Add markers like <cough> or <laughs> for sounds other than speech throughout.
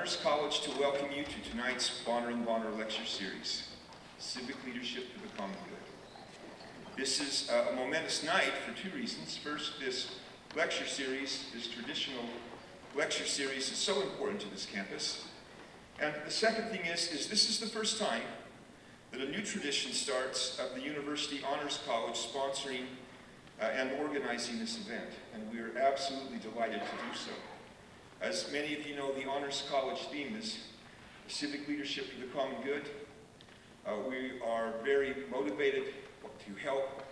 Honors College to welcome you to tonight's Bonner and Bonner Lecture Series, Civic Leadership for the Common Good. This is uh, a momentous night for two reasons. First, this lecture series, this traditional lecture series is so important to this campus. And the second thing is, is this is the first time that a new tradition starts of the University Honors College sponsoring uh, and organizing this event. And we are absolutely delighted to do so. As many of you know, the Honors College theme is civic leadership for the common good. Uh, we are very motivated to help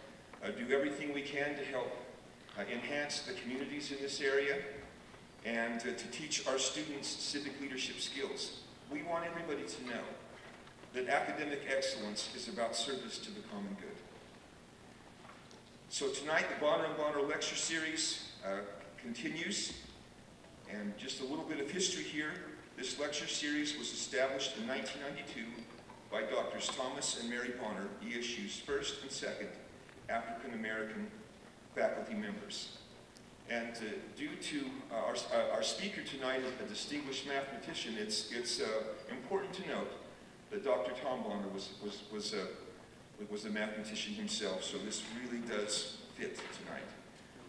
uh, do everything we can to help uh, enhance the communities in this area and to teach our students civic leadership skills. We want everybody to know that academic excellence is about service to the common good. So tonight, the Bonner and Bonner Lecture Series uh, continues. And just a little bit of history here. This lecture series was established in 1992 by Drs. Thomas and Mary Bonner, ESU's first and second African American faculty members. And uh, due to uh, our, uh, our speaker tonight, a distinguished mathematician, it's, it's uh, important to note that Dr. Tom Bonner was, was, was, uh, was a mathematician himself, so this really does fit tonight.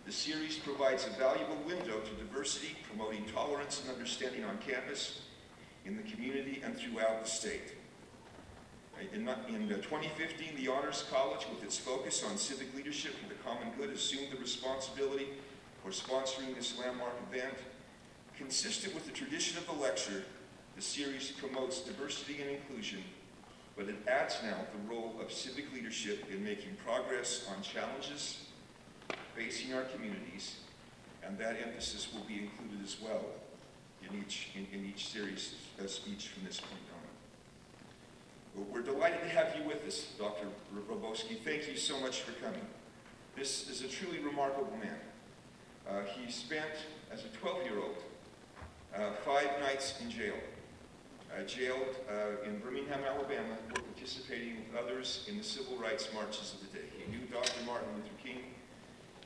The series provides a valuable window to diversity, promoting tolerance and understanding on campus, in the community, and throughout the state. In, in 2015, the Honors College, with its focus on civic leadership for the common good, assumed the responsibility for sponsoring this landmark event. Consistent with the tradition of the lecture, the series promotes diversity and inclusion, but it adds now the role of civic leadership in making progress on challenges facing our communities, and that emphasis will be included as well in each, in, in each series uh, speech from this point on. We're delighted to have you with us, Dr. Hrabowski. Thank you so much for coming. This is a truly remarkable man. Uh, he spent, as a 12-year-old, uh, five nights in jail. Uh, jailed uh, in Birmingham, Alabama, for participating with others in the civil rights marches of the day. He knew Dr. Martin Luther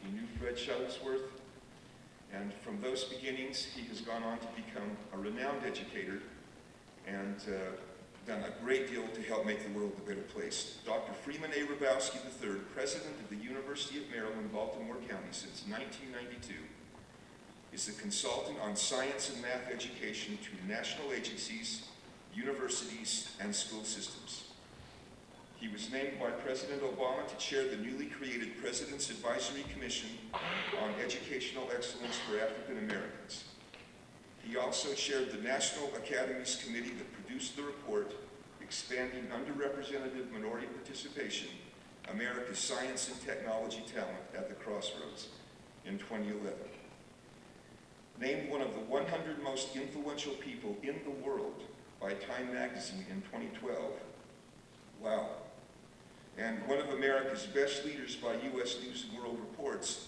he knew Fred Shuttlesworth, and from those beginnings, he has gone on to become a renowned educator and uh, done a great deal to help make the world a better place. Dr. Freeman A. Hrabowski III, president of the University of Maryland, Baltimore County since 1992, is a consultant on science and math education to national agencies, universities, and school systems. He was named by President Obama to chair the newly created President's Advisory Commission on Educational Excellence for African Americans. He also chaired the National Academies Committee that produced the report Expanding Underrepresented Minority Participation, America's Science and Technology Talent at the Crossroads in 2011. Named one of the 100 most influential people in the world by Time Magazine in 2012. Wow and one of America's best leaders by U.S. News & World Reports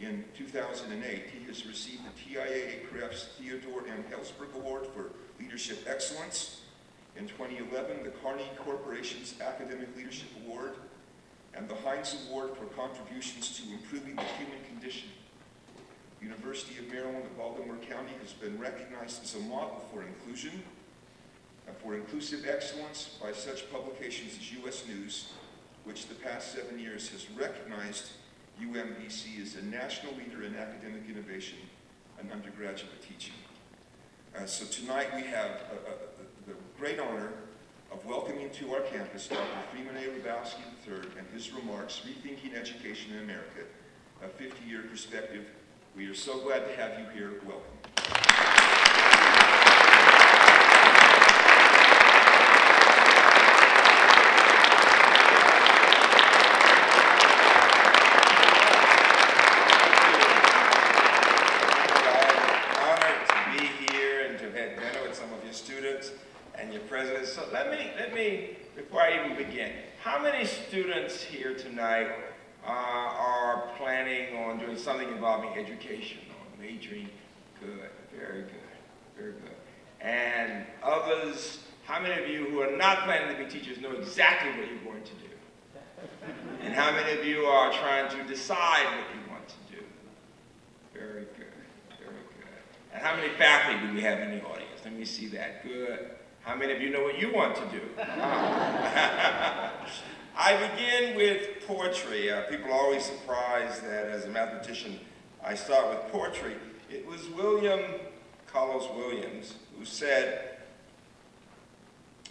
in 2008. He has received the TIAA-CREF's Theodore M. Hesburgh Award for Leadership Excellence. In 2011, the Carnegie Corporation's Academic Leadership Award and the Heinz Award for contributions to improving the human condition. University of Maryland Baltimore County has been recognized as a model for inclusion and for inclusive excellence by such publications as U.S. News which the past seven years has recognized UMBC as a national leader in academic innovation and undergraduate teaching. Uh, so tonight we have the great honor of welcoming to our campus Dr. Freeman A. Hrabowski III and his remarks, Rethinking Education in America, a 50-year perspective. We are so glad to have you here. Welcome. Students here tonight uh, are planning on doing something involving education or majoring? Good, very good, very good. And others, how many of you who are not planning to be teachers know exactly what you're going to do? And how many of you are trying to decide what you want to do? Very good, very good. And how many faculty do we have in the audience? Let me see that. Good. How many of you know what you want to do? <laughs> I begin with poetry. Uh, people are always surprised that as a mathematician, I start with poetry. It was William Carlos Williams who said,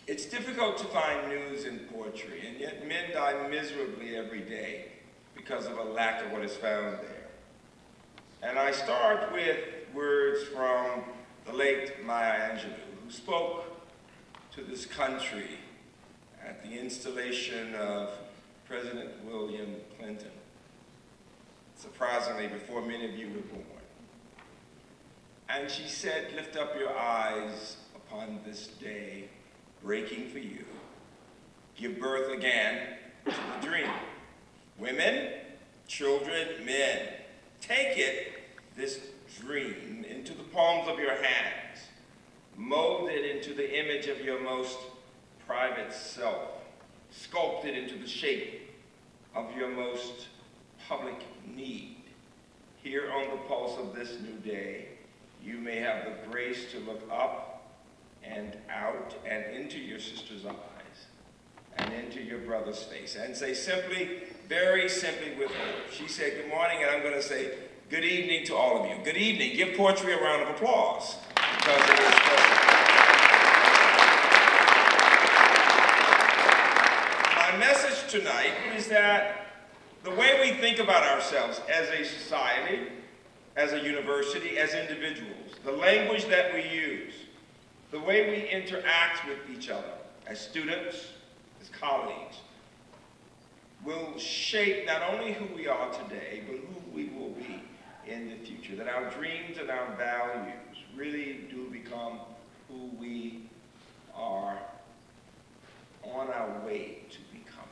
it's difficult to find news in poetry, and yet men die miserably every day because of a lack of what is found there. And I start with words from the late Maya Angelou, who spoke to this country at the installation of President William Clinton, surprisingly before many of you were born. And she said, lift up your eyes upon this day, breaking for you. Give birth again to the dream. Women, children, men, take it, this dream, into the palms of your hands. Mold it into the image of your most private self. sculpted into the shape of your most public need. Here on the pulse of this new day, you may have the grace to look up and out and into your sister's eyes and into your brother's face and say simply, very simply with her. She said, good morning, and I'm going to say, good evening to all of you. Good evening. Give poetry a round of applause My message tonight is that the way we think about ourselves as a society, as a university, as individuals, the language that we use, the way we interact with each other as students, as colleagues, will shape not only who we are today, but who we will be in the future. That our dreams and our values really do become who we are on our way to becoming.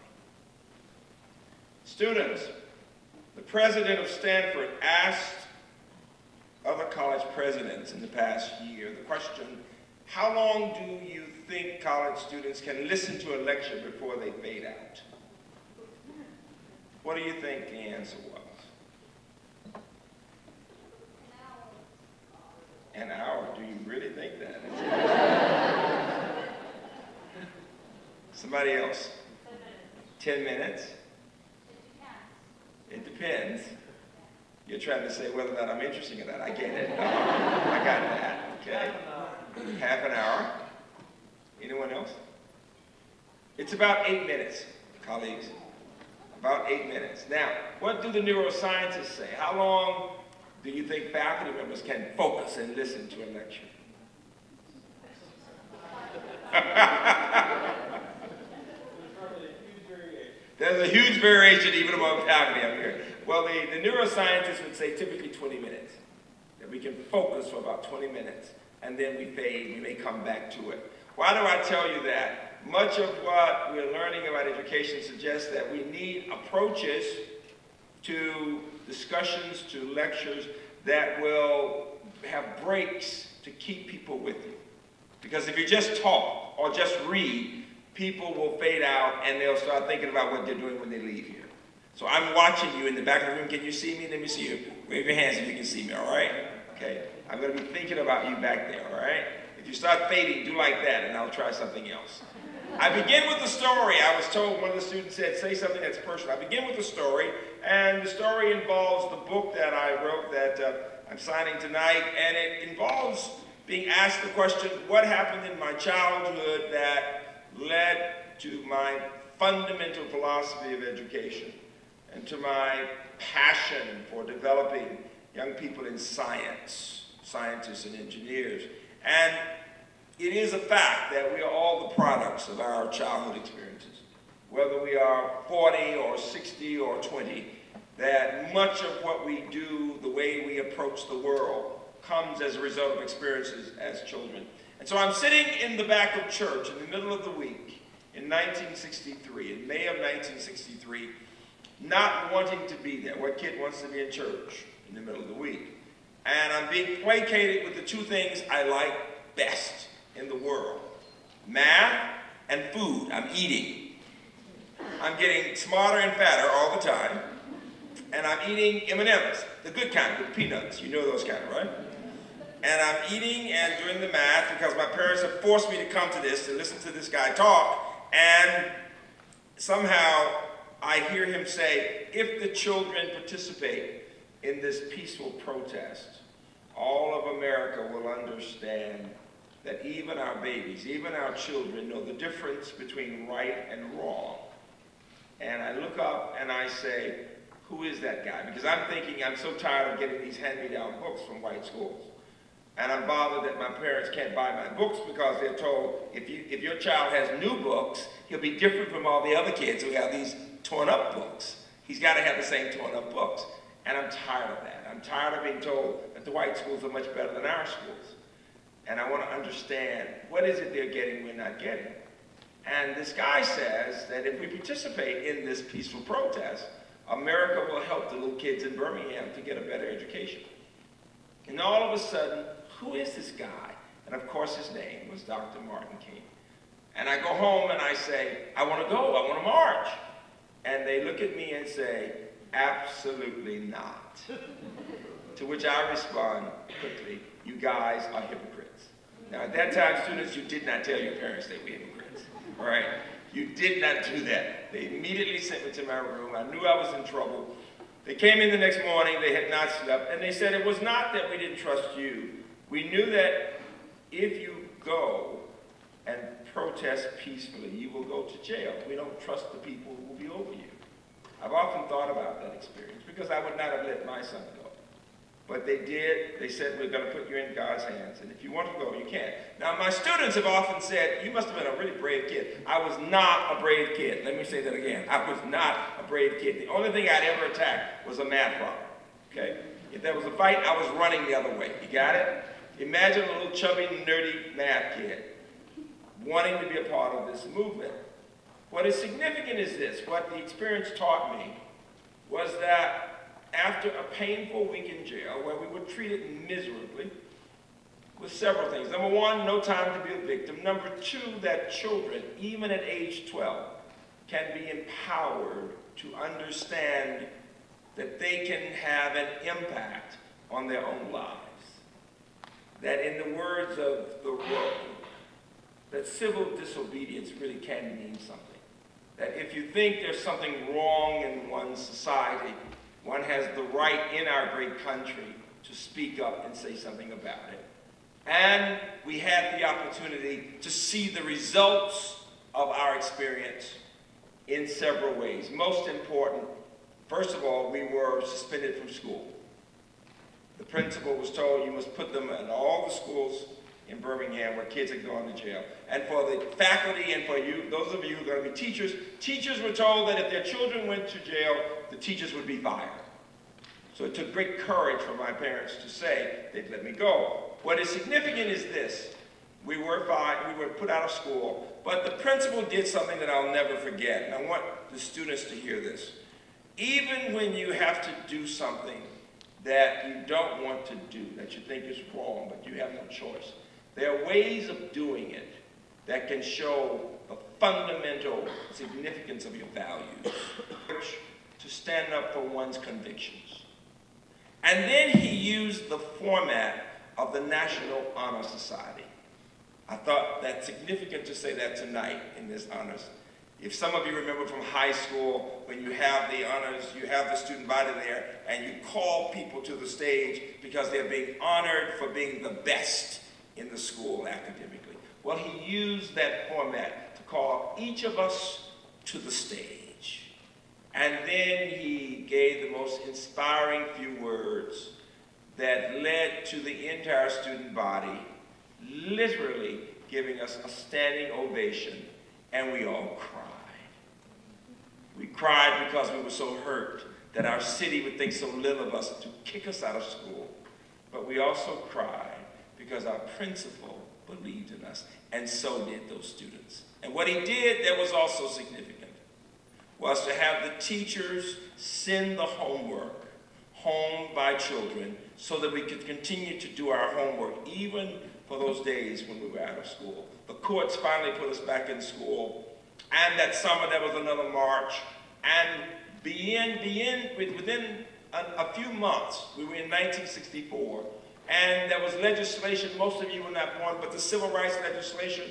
Students, the president of Stanford asked other college presidents in the past year the question, how long do you think college students can listen to a lecture before they fade out? What do you think the answer was? An hour. Do you really think that? Somebody else? Ten minutes? It depends. You're trying to say whether or not I'm interested in that. I get it. I got that. Okay. Half an hour. Anyone else? It's about eight minutes, colleagues. About eight minutes. Now, what do the neuroscientists say? How long do you think faculty members can focus and listen to a lecture? <laughs> There's a huge variation even among faculty up here. Well, the, the neuroscientists would say typically 20 minutes. That we can focus for about 20 minutes, and then we fade, we may come back to it. Why do I tell you that? Much of what we're learning about education suggests that we need approaches to discussions, to lectures that will have breaks to keep people with you. Because if you just talk or just read, people will fade out and they'll start thinking about what they're doing when they leave here. So I'm watching you in the back of the room. Can you see me? Let me see you. Wave your hands if you can see me, all right? Okay. I'm going to be thinking about you back there, all right? If you start fading, do like that, and I'll try something else. I begin with the story. I was told one of the students said, say something that's personal. I begin with the story, and the story involves the book that I wrote that uh, I'm signing tonight, and it involves being asked the question, what happened in my childhood that led to my fundamental philosophy of education and to my passion for developing young people in science, scientists and engineers. And it is a fact that we are all the products of our childhood experiences. Whether we are 40 or 60 or 20, that much of what we do, the way we approach the world, comes as a result of experiences as children. And so I'm sitting in the back of church in the middle of the week in 1963, in May of 1963, not wanting to be there. What kid wants to be in church in the middle of the week? And I'm being placated with the two things I like best in the world. Math and food. I'm eating. I'm getting smarter and fatter all the time. And I'm eating M&M's, the good kind with peanuts. You know those kind, right? and I'm eating and doing the math because my parents have forced me to come to this and listen to this guy talk, and somehow I hear him say, if the children participate in this peaceful protest, all of America will understand that even our babies, even our children know the difference between right and wrong. And I look up and I say, who is that guy? Because I'm thinking I'm so tired of getting these hand-me-down books from white schools. And I'm bothered that my parents can't buy my books because they're told if, you, if your child has new books, he'll be different from all the other kids who have these torn up books. He's got to have the same torn up books. And I'm tired of that. I'm tired of being told that the white schools are much better than our schools. And I want to understand what is it they're getting we're not getting. And this guy says that if we participate in this peaceful protest, America will help the little kids in Birmingham to get a better education. And all of a sudden, who is this guy? And of course his name was Dr. Martin King. And I go home and I say, I want to go, I want to march. And they look at me and say, absolutely not. to which I respond quickly, you guys are hypocrites. Now at that time, students, you did not tell your parents they were hypocrites, all right? You did not do that. They immediately sent me to my room. I knew I was in trouble. They came in the next morning, they had not slept, and they said it was not that we didn't trust you. We knew that if you go and protest peacefully, you will go to jail. We don't trust the people who will be over you. I've often thought about that experience because I would not have let my son go. But they did. They said, we're going to put you in God's hands. And if you want to go, you can. Now, my students have often said, you must have been a really brave kid. I was not a brave kid. Let me say that again. I was not a brave kid. The only thing I'd ever attacked was a math problem. Okay? If there was a fight, I was running the other way. You got it? Imagine a little chubby, nerdy math kid wanting to be a part of this movement. What is significant is this. What the experience taught me was that after a painful week in jail where we were treated miserably with several things. Number one, no time to be a victim. Number two, that children, even at age 12, can be empowered to understand that they can have an impact on their own lives. That in the words of Thoreau, that civil disobedience really can mean something. That if you think there's something wrong in one's society, one has the right in our great country to speak up and say something about it. And we had the opportunity to see the results of our experience in several ways. Most important, first of all, we were suspended from school. The principal was told you must put them in all the schools in Birmingham where kids had gone to jail. And for the faculty and for you, those of you who are going to be teachers, teachers were told that if their children went to jail, the teachers would be fired. So it took great courage for my parents to say they'd let me go. What is significant is this. We were fired, we were put out of school, but the principal did something that I'll never forget, and I want the students to hear this. Even when you have to do something that you don't want to do, that you think is wrong, but you have no choice, there are ways of doing it that can show the fundamental significance of your values, to stand up for one's convictions. And then he used the format of the National Honor Society. I thought that's significant to say that tonight in this honors. If some of you remember from high school, when you have the honors, you have the student body there, and you call people to the stage because they're being honored for being the best in the school academically. Well, he used that format to call each of us to the stage. And then he gave the most inspiring few words that led to the entire student body literally giving us a standing ovation, and we all cried. We cried because we were so hurt that our city would think so little of us to kick us out of school. But we also cried because our principal believed in us, and so did those students. And what he did that was also significant was to have the teachers send the homework home by children so that we could continue to do our homework even for those days when we were out of school. The courts finally put us back in school, and that summer there was another march, and within a, a few months, we were in 1964, And there was legislation, most of you were not born, but the civil rights legislation,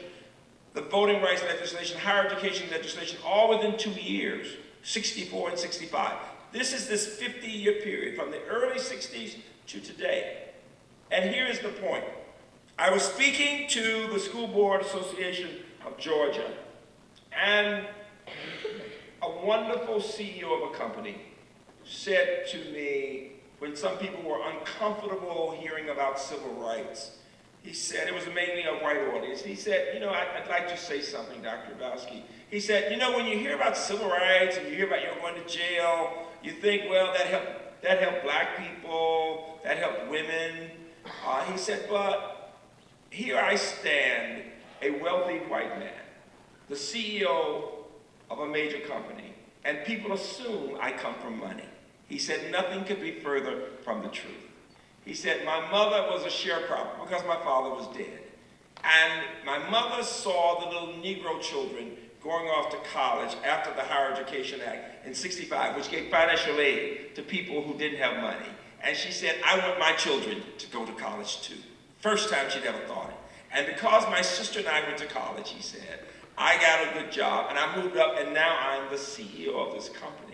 the voting rights legislation, higher education legislation, all within two years, 64 and 65. This is this 50-year period from the early 60s to today. And here is the point. I was speaking to the School Board Association of Georgia, and a wonderful CEO of a company said to me, when some people were uncomfortable hearing about civil rights, he said, it was mainly a white audience, he said, you know, I'd, like to say something, Dr. Hrabowski. He said, you know, when you hear about civil rights and you hear about you're going to jail, you think, well, that helped, that helped black people, that helped women. Uh, he said, but here I stand, a wealthy white man, the CEO of a major company, and people assume I come from money. He said, nothing could be further from the truth. He said, my mother was a sharecropper because my father was dead. And my mother saw the little Negro children going off to college after the Higher Education Act in 65, which gave financial aid to people who didn't have money. And she said, I want my children to go to college too. First time she'd ever thought it. And because my sister and I went to college, he said, I got a good job and I moved up and now I'm the CEO of this company.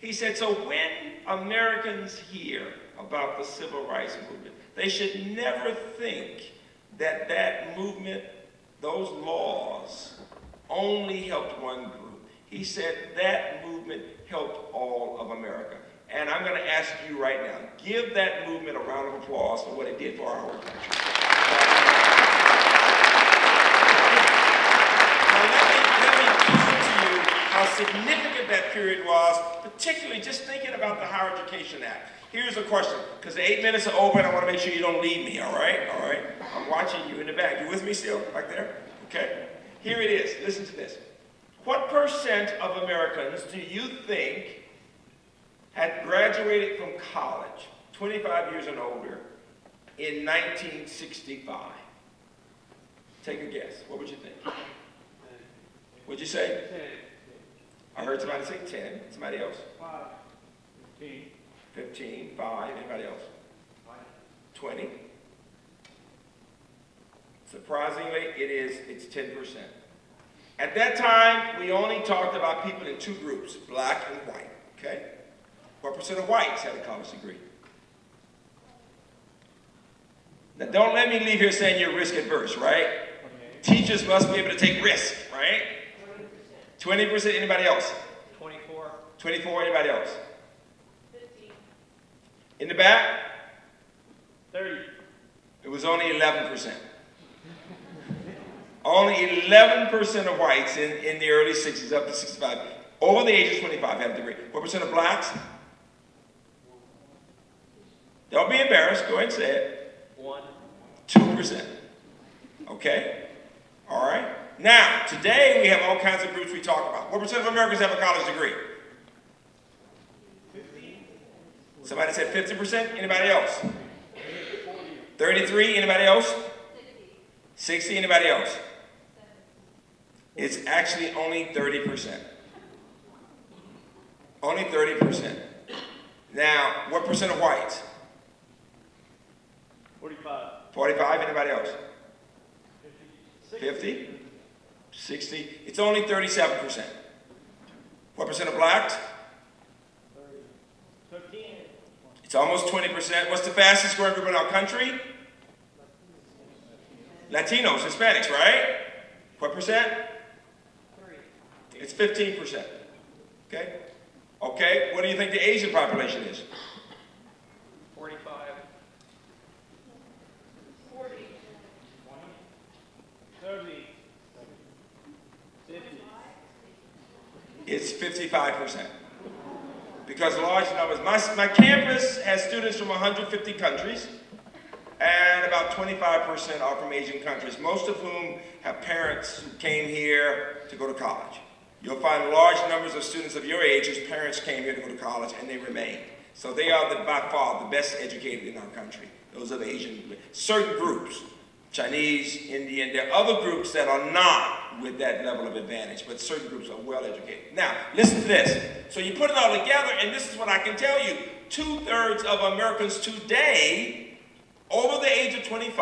He said, so when Americans hear about the civil rights movement, they should never think that that movement, those laws, only helped one group. He said that movement helped all of America. And I'm going to ask you right now, give that movement a round of applause for what it did for our country. How significant that period was, particularly just thinking about the Higher Education Act. Here's a question, because the eight minutes are over and I want to make sure you don't leave me, all right? All right? I'm watching you in the back. You with me still, back there? Okay. Here it is. Listen to this. What percent of Americans do you think had graduated from college, 25 years and older, in 1965? Take a guess. What would you think? What'd you say? I heard somebody say 10. Somebody else? 15. 15. 5. Anybody else? 20. Surprisingly, it is, it's 10%. At that time, we only talked about people in two groups, black and white, okay? What percent of whites had a college degree? Now, don't let me leave here saying you're risk adverse, right? Okay. Teachers must be able to take risk, right? 20%. 20%, anybody else? 24. 24, anybody else? 15. In the back? 30. It was only 11%. Only 11% of whites in, in the early 60s, up to 65, over the age of 25 have a degree. What percent of blacks? Don't be embarrassed. Go ahead and say it. One. 2%. Okay? All right? Now, today we have all kinds of groups we talk about. What percent of Americans have a college degree? 50. Somebody said 50%? Anybody else? 33? Anybody else? 60? Anybody else? It's actually only 30%. Only 30%. Now, what percent of whites? 45. 45, anybody else? 50? 50? 60? It's only 37%. What percent of blacks? 15. It's almost 20%. What's the fastest growing group in our country? Latinos, Hispanics, right? What percent? It's 15%. Okay? Okay, what do you think the Asian population is? 45. 40. 20. 30. 50. It's 55%. Because large numbers, my, my campus has students from 150 countries, and about 25% are from Asian countries, most of whom have parents who came here to go to college. You'll find large numbers of students of your age whose parents came here to go to college and they remained. So they are the, by far the best educated in our country. Those of Asian, certain groups, Chinese, Indian, there are other groups that are not with that level of advantage, but certain groups are well educated. Now, listen to this. So you put it all together, and this is what I can tell you. Two-thirds of Americans today over the age of 25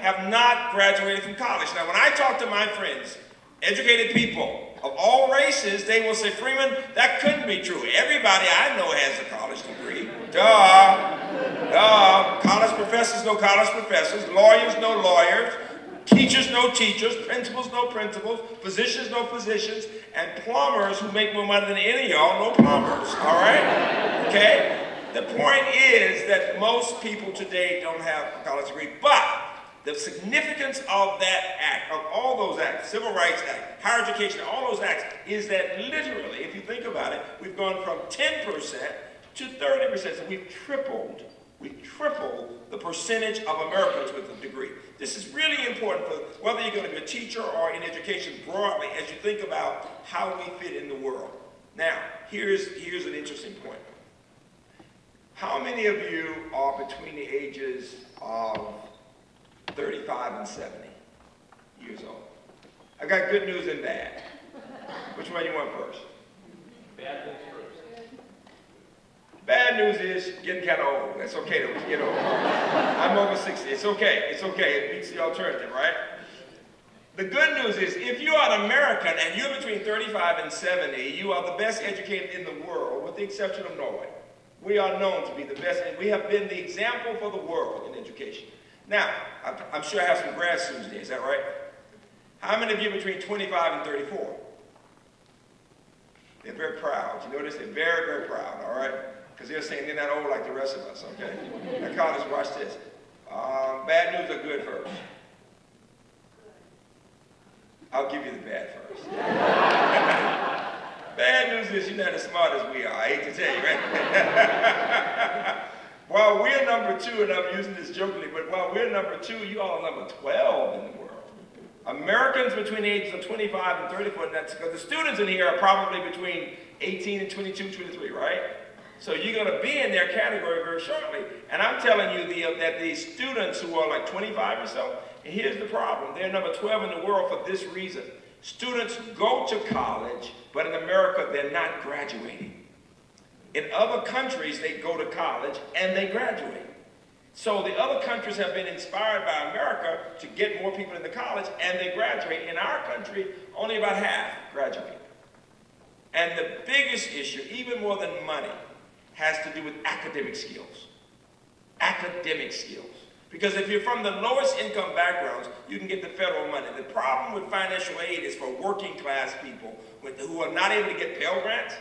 have not graduated from college. Now, when I talk to my friends, educated people of all races, they will say, Freeman, that couldn't be true. Everybody I know has a college degree. Duh. Duh. College professors no college professors. Lawyers no lawyers. Teachers no teachers. Principals no principals. Physicians no physicians. And plumbers who make more money than any of y'all no plumbers. All right? Okay? The point is that most people today don't have a college degree, but the significance of that act, of all those acts, Civil Rights Act, higher education, all those acts, is that literally, if you think about it, we've gone from 10% to 30%. So we've tripled, we've tripled the percentage of Americans with a degree. This is really important for whether you're going to be a teacher or in education broadly as you think about how we fit in the world. Now, here's, here's an interesting point. How many of you are between the ages of 35 and 70 years old? I got good news and bad. Which one do you want first? Bad news. Bad news is getting kind of old. That's okay to get old. I'm over 60. It's okay. It's okay. It beats the alternative, right? The good news is if you are an American and you're between 35 and 70, you are the best educated in the world, with the exception of Norway. We are known to be the best, and we have been the example for the world in education. Now, I'm sure I have some grad students there, is that right? How many of you between 25 and 34? They're very proud. You notice they're very, very proud, all right? Because they're saying they're not old like the rest of us, okay? Now, college, watch this. Um, bad news or good first? I'll give you the bad first. <laughs> Bad news is you're not as smart as we are. I hate to tell you, right? <laughs> while we're number two, and I'm using this jokingly, but while we're number two, you all are number 12 in the world. Americans between the ages of 25 and 34, that's because the students in here are probably between 18 and 22, 23, right? So you're going to be in their category very shortly. And I'm telling you the, that these students who are like 25 or so, here's the problem. They're number 12 in the world for this reason. Students go to college, but in America, they're not graduating. In other countries, they go to college and they graduate. So the other countries have been inspired by America to get more people into college and they graduate. In our country, only about half graduate. And the biggest issue, even more than money, has to do with academic skills. Academic skills. Because if you're from the lowest income backgrounds, you can get the federal money. The problem with financial aid is for working class people who are not able to get Pell Grants.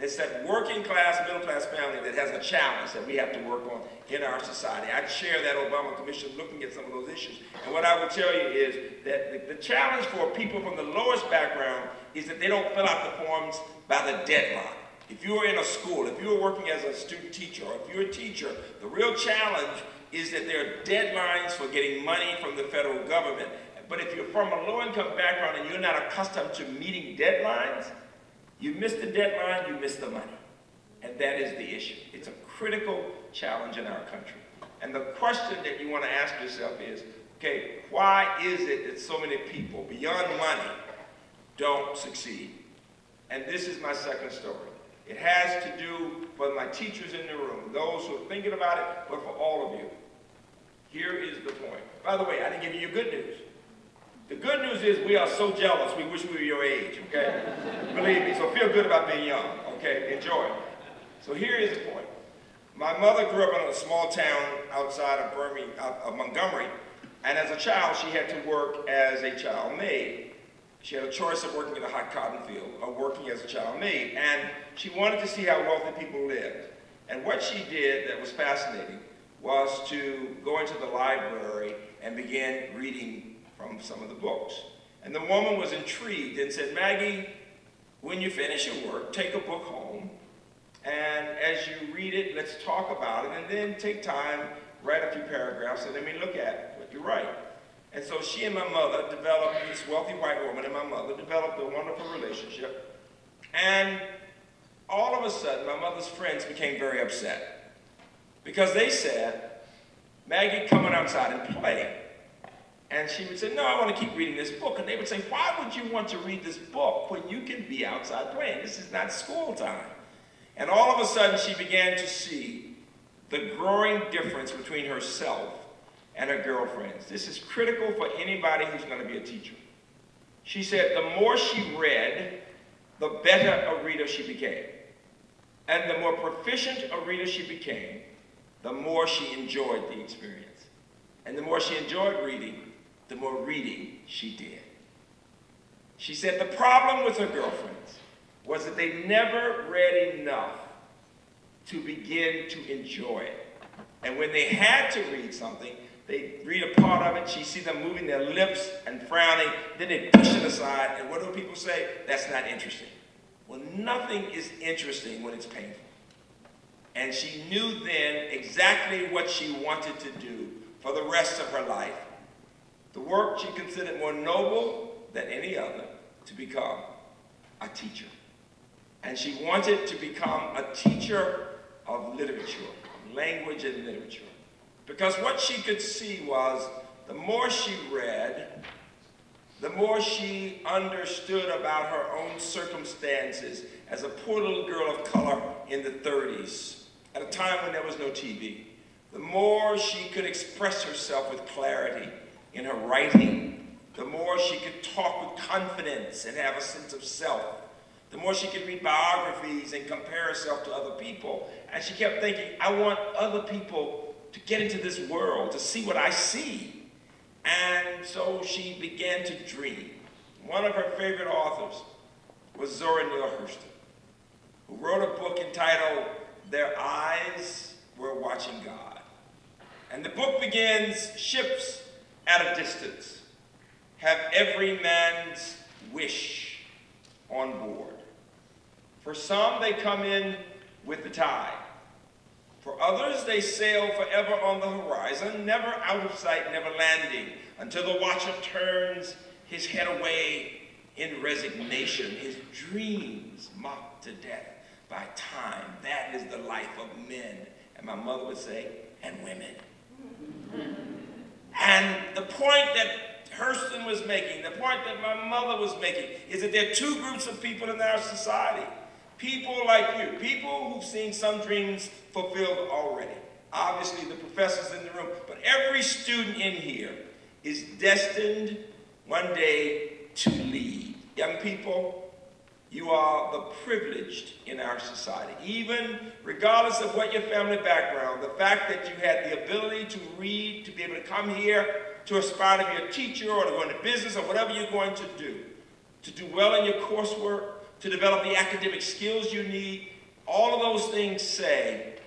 It's that working class, middle class family that has a challenge that we have to work on in our society. I chair that Obama Commission looking at some of those issues. And what I would tell you is that the, the challenge for people from the lowest background is that they don't fill out the forms by the deadline. If you are in a school, if you are working as a student teacher, or if you're a teacher, the real challenge is that there are deadlines for getting money from the federal government. But if you're from a low-income background and you're not accustomed to meeting deadlines, you miss the deadline, you miss the money. And that is the issue. It's a critical challenge in our country. And the question that you want to ask yourself is, okay, why is it that so many people, beyond money, don't succeed? And this is my second story. It has to do for my teachers in the room, those who are thinking about it, but for all of you. Here is the point. By the way, I didn't give you good news. The good news is we are so jealous, we wish we were your age, okay? Believe me, so feel good about being young, okay? Enjoy. So here is the point. My mother grew up in a small town outside of Birmingham, uh, of Montgomery, and as a child, she had to work as a child maid. She had a choice of working in a hot cotton field or working as a child maid, and she wanted to see how wealthy people lived. And what she did that was fascinating was to go into the library and begin reading from some of the books. And the woman was intrigued and said, Maggie, when you finish your work, take a book home, and as you read it, let's talk about it, and then take time, write a few paragraphs, and let me look at what you write. And so she and my mother developed, this wealthy white woman and my mother developed a wonderful relationship. And all of a sudden, my mother's friends became very upset because they said, Maggie, come on outside and play. And she would say, no, I want to keep reading this book. And they would say, why would you want to read this book when you can be outside playing? This is not school time. And all of a sudden, she began to see the growing difference between herself and her girlfriends. This is critical for anybody who's going to be a teacher. She said the more she read, the better a reader she became. And the more proficient a reader she became, the more she enjoyed the experience. And the more she enjoyed reading, the more reading she did. She said the problem with her girlfriends was that they never read enough to begin to enjoy it. And when they had to read something, they read a part of it, she see them moving their lips and frowning, then they push it aside, and what do people say? That's not interesting. Well, nothing is interesting when it's painful. And she knew then exactly what she wanted to do for the rest of her life. The work she considered more noble than any other to become a teacher. And she wanted to become a teacher of literature, language and literature. Because what she could see was the more she read, the more she understood about her own circumstances as a poor little girl of color in the 30s, at a time when there was no TV, the more she could express herself with clarity in her writing, the more she could talk with confidence and have a sense of self, the more she could read biographies and compare herself to other people. And she kept thinking, I want other people to get into this world, to see what I see. And so she began to dream. One of her favorite authors was Zora Neale Hurston, who wrote a book entitled Their Eyes Were Watching God. And the book begins, ships at a distance have every man's wish on board. For some, they come in with the tide. For others, they sail forever on the horizon, never out of sight, never landing, until the watcher turns his head away in resignation, his dreams mocked to death by time. That is the life of men. And my mother would say, and women. <laughs> and the point that Hurston was making, the point that my mother was making, is that there are two groups of people in our society. People like you, people who've seen some dreams fulfilled already. Obviously, the professors in the room, but every student in here is destined one day to lead. Young people, you are the privileged in our society. Even regardless of what your family background, the fact that you had the ability to read, to be able to come here, to aspire to be a teacher or to go into business or whatever you're going to do, to do well in your coursework, to develop the academic skills you need, all of those things say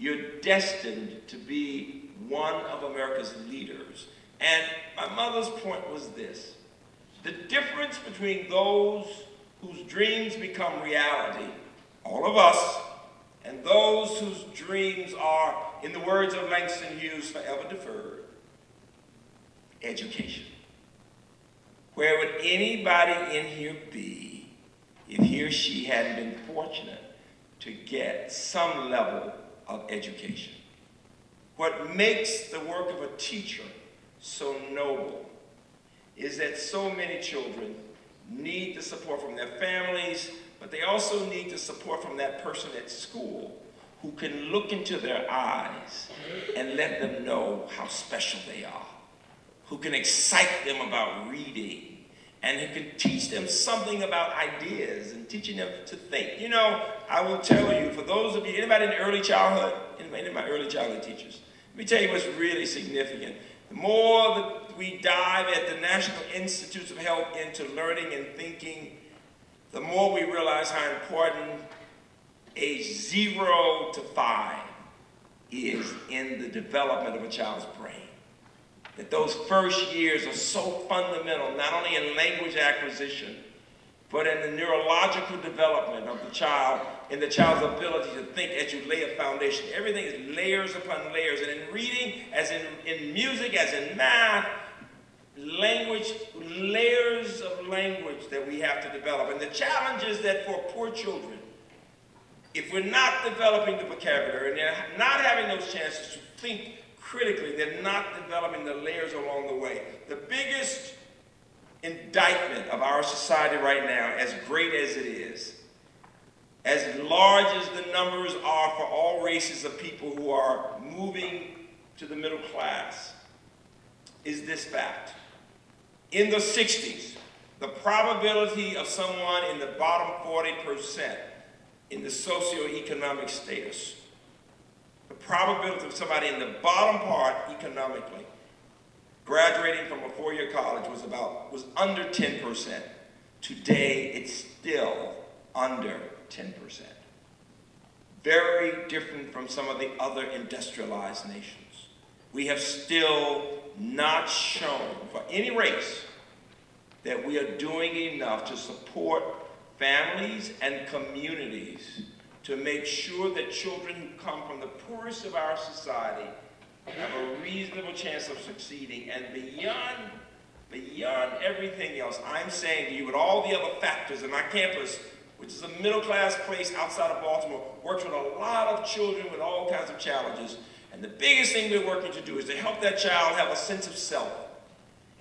you're destined to be one of America's leaders. And my mother's point was this. The difference between those whose dreams become reality, all of us, and those whose dreams are, in the words of Langston Hughes, forever deferred, education. Where would anybody in here be if he or she hadn't been fortunate to get some level of education? What makes the work of a teacher so noble is that so many children need the support from their families, but they also need the support from that person at school who can look into their eyes and let them know how special they are, who can excite them about reading, and he can teach them something about ideas and teaching them to think. You know, I will tell you, for those of you, anybody in early childhood, anybody in my early childhood teachers, let me tell you what's really significant. The more that we dive at the National Institutes of Health into learning and thinking, the more we realize how important age zero to five is in the development of a child's brain. That those first years are so fundamental, not only in language acquisition, but in the neurological development of the child, in the child's ability to think as you lay a foundation. Everything is layers upon layers. And in reading, as in, in music, as in math, language, layers of language that we have to develop. And the challenge is that for poor children, if we're not developing the vocabulary and they're not having those chances to think critically, they're not developing the layers along the way. The biggest indictment of our society right now, as great as it is, as large as the numbers are for all races of people who are moving to the middle class, is this fact. In the 60s, the probability of someone in the bottom 40% in the socioeconomic status, the probability of somebody in the bottom part economically graduating from a four-year college was about was under 10%. Today, it's still under 10%. Very different from some of the other industrialized nations. We have still not shown for any race that we are doing enough to support families and communities to make sure that children who come from the poorest of our society have a reasonable chance of succeeding. And beyond, beyond everything else, I'm saying to you, with all the other factors in our campus, which is a middle-class place outside of Baltimore, works with a lot of children with all kinds of challenges. And the biggest thing we're working to do is to help that child have a sense of self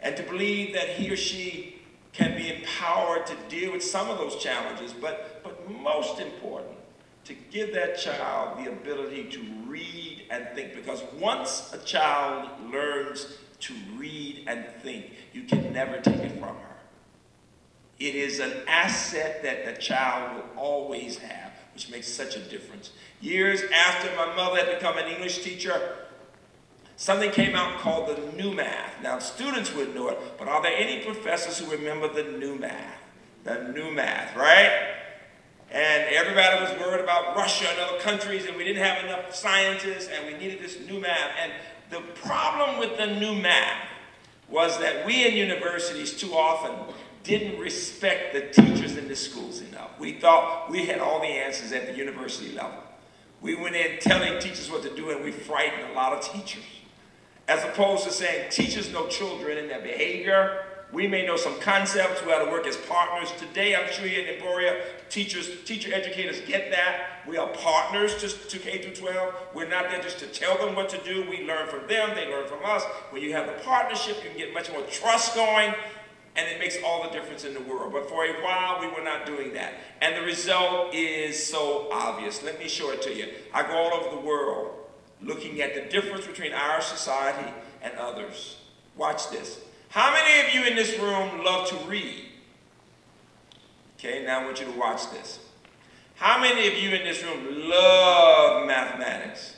and to believe that he or she can be empowered to deal with some of those challenges, but, but most important, to give that child the ability to read and think. Because once a child learns to read and think, you can never take it from her. It is an asset that the child will always have, which makes such a difference. Years after my mother had become an English teacher, something came out called the new math. Now, students would know it, but are there any professors who remember the new math? The new math, right? And everybody was worried about Russia and other countries, and we didn't have enough scientists, and we needed this new math. And the problem with the new math was that we in universities too often didn't respect the teachers in the schools enough. We thought we had all the answers at the university level. We went in telling teachers what to do, and we frightened a lot of teachers. As opposed to saying, teachers know children and their behavior, we may know some concepts. We ought to work as partners. Today, I'm sure here in Emporia, teachers, teacher educators get that. We are partners to, to K through 12. We're not there just to tell them what to do. We learn from them. They learn from us. When you have the partnership, you can get much more trust going, and it makes all the difference in the world. But for a while, we were not doing that. And the result is so obvious. Let me show it to you. I go all over the world looking at the difference between our society and others. Watch this. How many of you in this room love to read? Okay, now I want you to watch this. How many of you in this room love mathematics?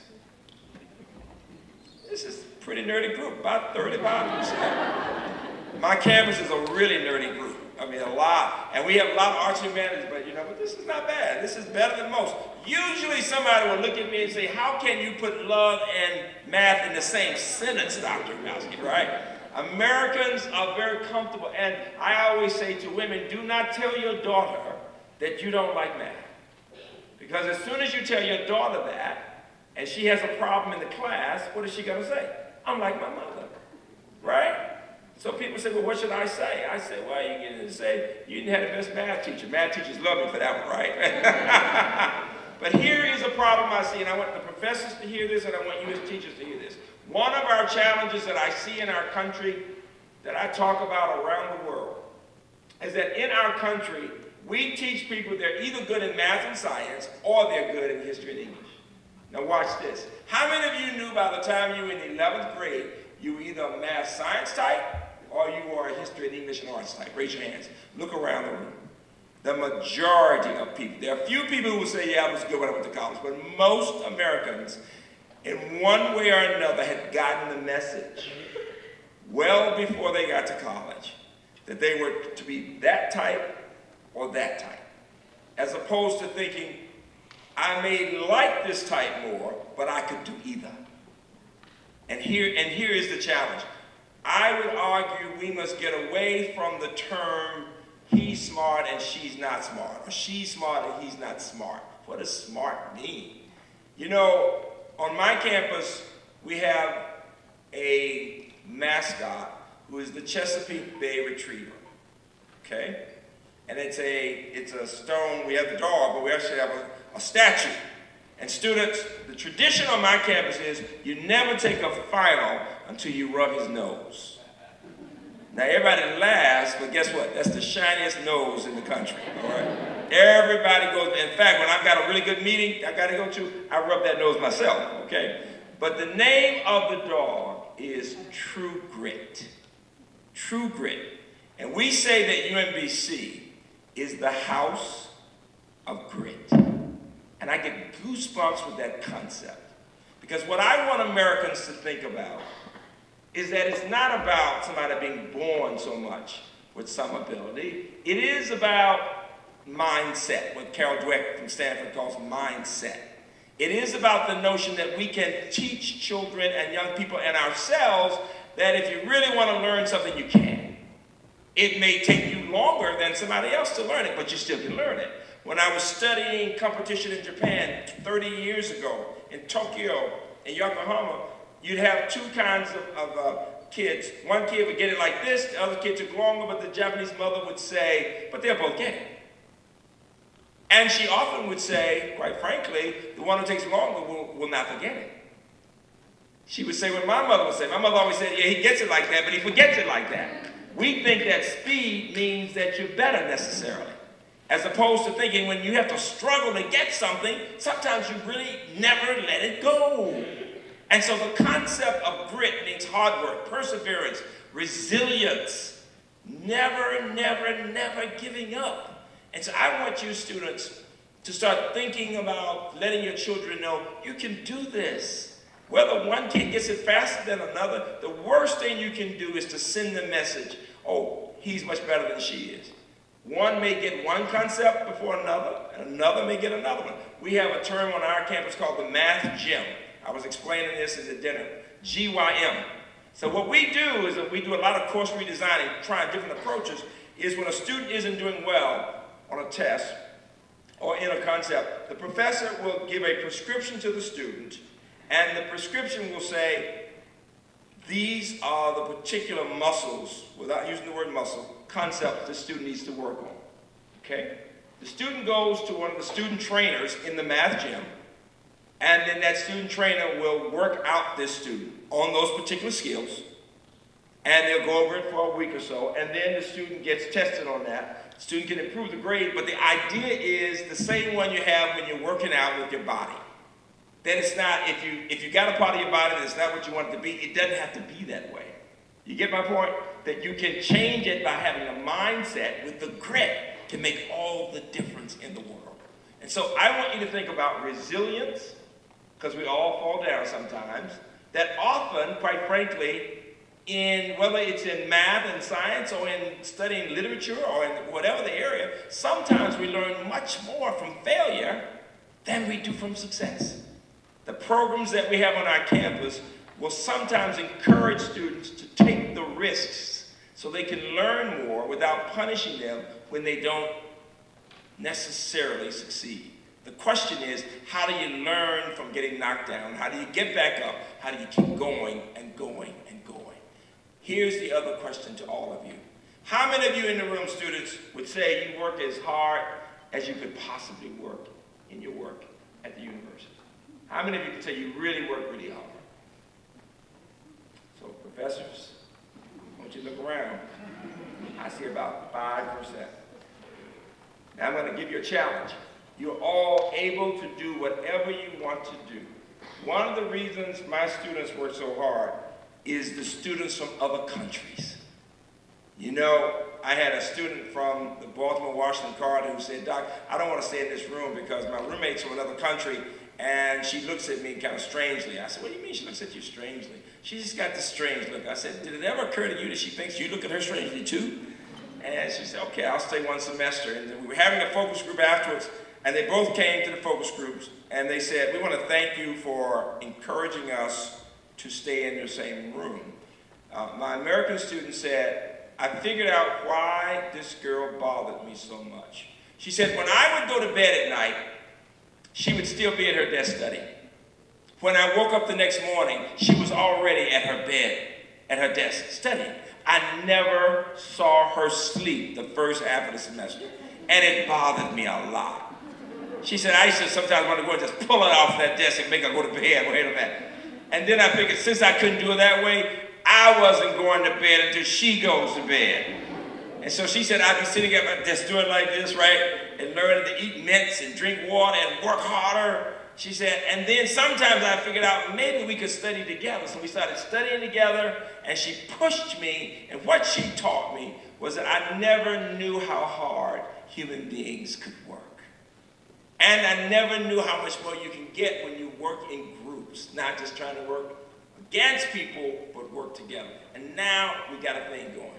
This is a pretty nerdy group, about 35%. My campus is a really nerdy group. I mean, a lot. And we have a lot of arts and humanities, but you know, but this is not bad. This is better than most. Usually somebody will look at me and say, how can you put love and math in the same sentence, Dr. Hrabowski, right? Americans are very comfortable, and I always say to women, do not tell your daughter that you don't like math. Because as soon as you tell your daughter that, and she has a problem in the class, what is she going to say? I'm like my mother, right? So people say, well, what should I say? I say, well, you can say, you didn't have the best math teacher. Math teachers love me for that one, right? <laughs> but here is a problem I see, and I want the professors to hear this, and I want you as teachers to hear. One of our challenges that I see in our country, that I talk about around the world, is that in our country, we teach people they're either good in math and science or they're good in history and English. Now watch this. How many of you knew by the time you were in the 11th grade, you were either a math science type or you were a history and English and arts type? Raise your hands. Look around the room. The majority of people, there are a few people who will say, yeah, I was good when I went to college, but most Americans in one way or another had gotten the message well before they got to college that they were to be that type or that type, as opposed to thinking, I may like this type more, but I could do either. And here, and here is the challenge. I would argue we must get away from the term he's smart and she's not smart, or she's smart and he's not smart. What does smart mean? You know, on my campus, we have a mascot who is the Chesapeake Bay Retriever. Okay? And it's a, it's a stone, we have the dog, but we actually have a, a statue. And students, the tradition on my campus is you never take a final until you rub his nose. Now everybody laughs, but guess what? That's the shiniest nose in the country, all right? Everybody goes, in fact, when I've got a really good meeting I gotta go to, I rub that nose myself, okay? But the name of the dog is True Grit. True Grit. And we say that UMBC is the house of grit. And I get goosebumps with that concept. Because what I want Americans to think about is that it's not about somebody being born so much with some ability. It is about mindset, what Carol Dweck from Stanford calls mindset. It is about the notion that we can teach children and young people and ourselves that if you really want to learn something, you can. It may take you longer than somebody else to learn it, but you still can learn it. When I was studying competition in Japan 30 years ago, in Tokyo, in Yokohama, you'd have two kinds of, of uh, kids. One kid would get it like this, the other kid took longer, but the Japanese mother would say, but they'll both get it. And she often would say, quite frankly, the one who takes longer will, will not forget it. She would say what my mother would say. My mother always said, yeah, he gets it like that, but he forgets it like that. We think that speed means that you're better necessarily. As opposed to thinking when you have to struggle to get something, sometimes you really never let it go. And so the concept of grit means hard work, perseverance, resilience, never, never, never giving up. And so I want you students to start thinking about letting your children know you can do this. Whether one kid gets it faster than another, the worst thing you can do is to send the message, oh, he's much better than she is. One may get one concept before another, and another may get another one. We have a term on our campus called the math gym. I was explaining this at dinner, GYM. So what we do is that we do a lot of course redesigning, trying different approaches, is when a student isn't doing well on a test or in a concept, the professor will give a prescription to the student, and the prescription will say, these are the particular muscles, without using the word muscle, concept the student needs to work on. Okay? The student goes to one of the student trainers in the math gym, and then that student trainer will work out this student on those particular skills, and they'll go over it for a week or so, and then the student gets tested on that. The student can improve the grade, but the idea is the same one you have when you're working out with your body. That it's not, if you, if you got a part of your body that's not what you want it to be, it doesn't have to be that way. You get my point? That you can change it by having a mindset with the grit to make all the difference in the world. And so I want you to think about resilience, because we all fall down sometimes, that often, quite frankly, in whether it's in math and science or in studying literature or in whatever the area, sometimes we learn much more from failure than we do from success. The programs that we have on our campus will sometimes encourage students to take the risks so they can learn more without punishing them when they don't necessarily succeed. The question is, how do you learn from getting knocked down? How do you get back up? How do you keep going and going and going? Here's the other question to all of you. How many of you in the room, students, would say you work as hard as you could possibly work in your work at the university? How many of you can say you really work really hard? So professors, want you look around. I see about 5%. Now I'm going to give you a challenge. You're all able to do whatever you want to do. One of the reasons my students work so hard is the students from other countries. You know, I had a student from the Baltimore Washington corridor who said, Doc, I don't want to stay in this room because my roommate's from another country and she looks at me kind of strangely. I said, what do you mean she looks at you strangely? She just got this strange look. I said, did it ever occur to you that she thinks you look at her strangely too? And she said, okay, I'll stay one semester. And we were having a focus group afterwards, and they both came to the focus groups, and they said, we want to thank you for encouraging us to stay in the same room. Uh, my American student said, I figured out why this girl bothered me so much. She said, when I would go to bed at night, she would still be at her desk studying. When I woke up the next morning, she was already at her bed, at her desk studying. I never saw her sleep the first half of the semester, and it bothered me a lot. She said, I used to sometimes want to go and just pull her off that desk and make her go to bed. Wait a minute. And then I figured since I couldn't do it that way, I wasn't going to bed until she goes to bed. And so she said, I'd be sitting at my desk doing like this, right? And learning to eat mints and drink water and work harder. She said, and then sometimes I figured out maybe we could study together. So we started studying together, and she pushed me. And what she taught me was that I never knew how hard human beings could work. And I never knew how much more you can get when you work in groups, not just trying to work against people, but work together. And now we got a thing going.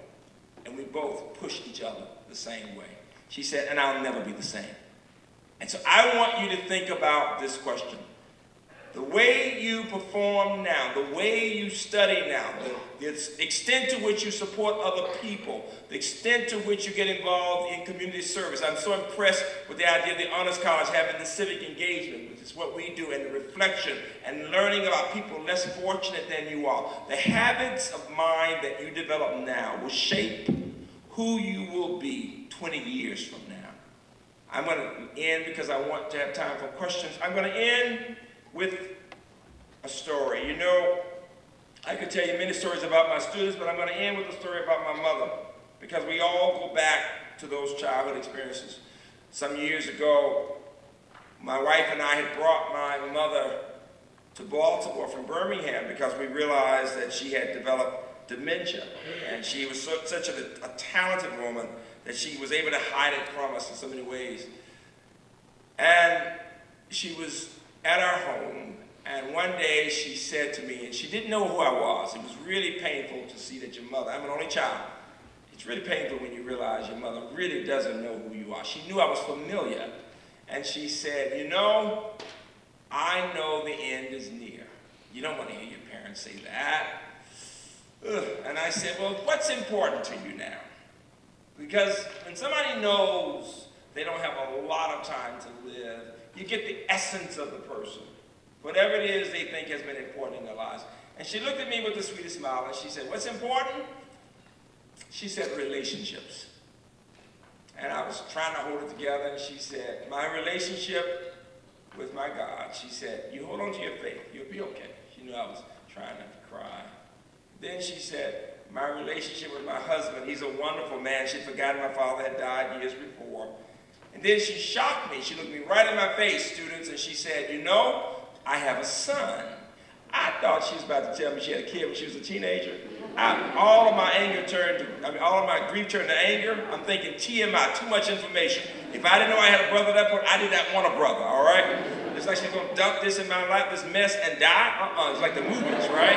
And we both push each other the same way. She said, and I'll never be the same. And so I want you to think about this question. The way you perform now, the way you study now, the, the, extent to which you support other people, the extent to which you get involved in community service. I'm so impressed with the idea of the Honors College having the civic engagement, which is what we do, and the reflection and learning about people less fortunate than you are. The habits of mind that you develop now will shape who you will be 20 years from now. I'm going to end because I want to have time for questions. I'm going to end with a story. You know, I could tell you many stories about my students, but I'm going to end with a story about my mother because we all go back to those childhood experiences. Some years ago, my wife and I had brought my mother to Baltimore from Birmingham because we realized that she had developed dementia. And she was so, such a, a talented woman that she was able to hide it from us in so many ways. And she was at our home, and one day she said to me, and she didn't know who I was. It was really painful to see that your mother, I'm an only child. It's really painful when you realize your mother really doesn't know who you are. She knew I was familiar, and she said, you know, I know the end is near. You don't want to hear your parents say that. Ugh. And I said, well, what's important to you now? Because when somebody knows they don't have a lot of time to live, you get the essence of the person. Whatever it is they think has been important in their lives. And she looked at me with the sweetest smile and she said, what's important? She said, relationships. And I was trying to hold it together and she said, my relationship with my God. She said, you hold on to your faith, you'll be okay. She knew I was trying not to cry. Then she said, my relationship with my husband. He's a wonderful man. She'd forgotten my father had died years before. And then she shocked me. She looked me right in my face, students, and she said, you know, I have a son. I thought she was about to tell me she had a kid when she was a teenager. I, all of my anger turned to, I mean, all of my grief turned to anger. I'm thinking TMI, too much information. If I didn't know I had a brother at that point, I did not want a brother, all right? It's like she's gonna dump this in my life, this mess, and die. Uh-uh, it's like the movies, right?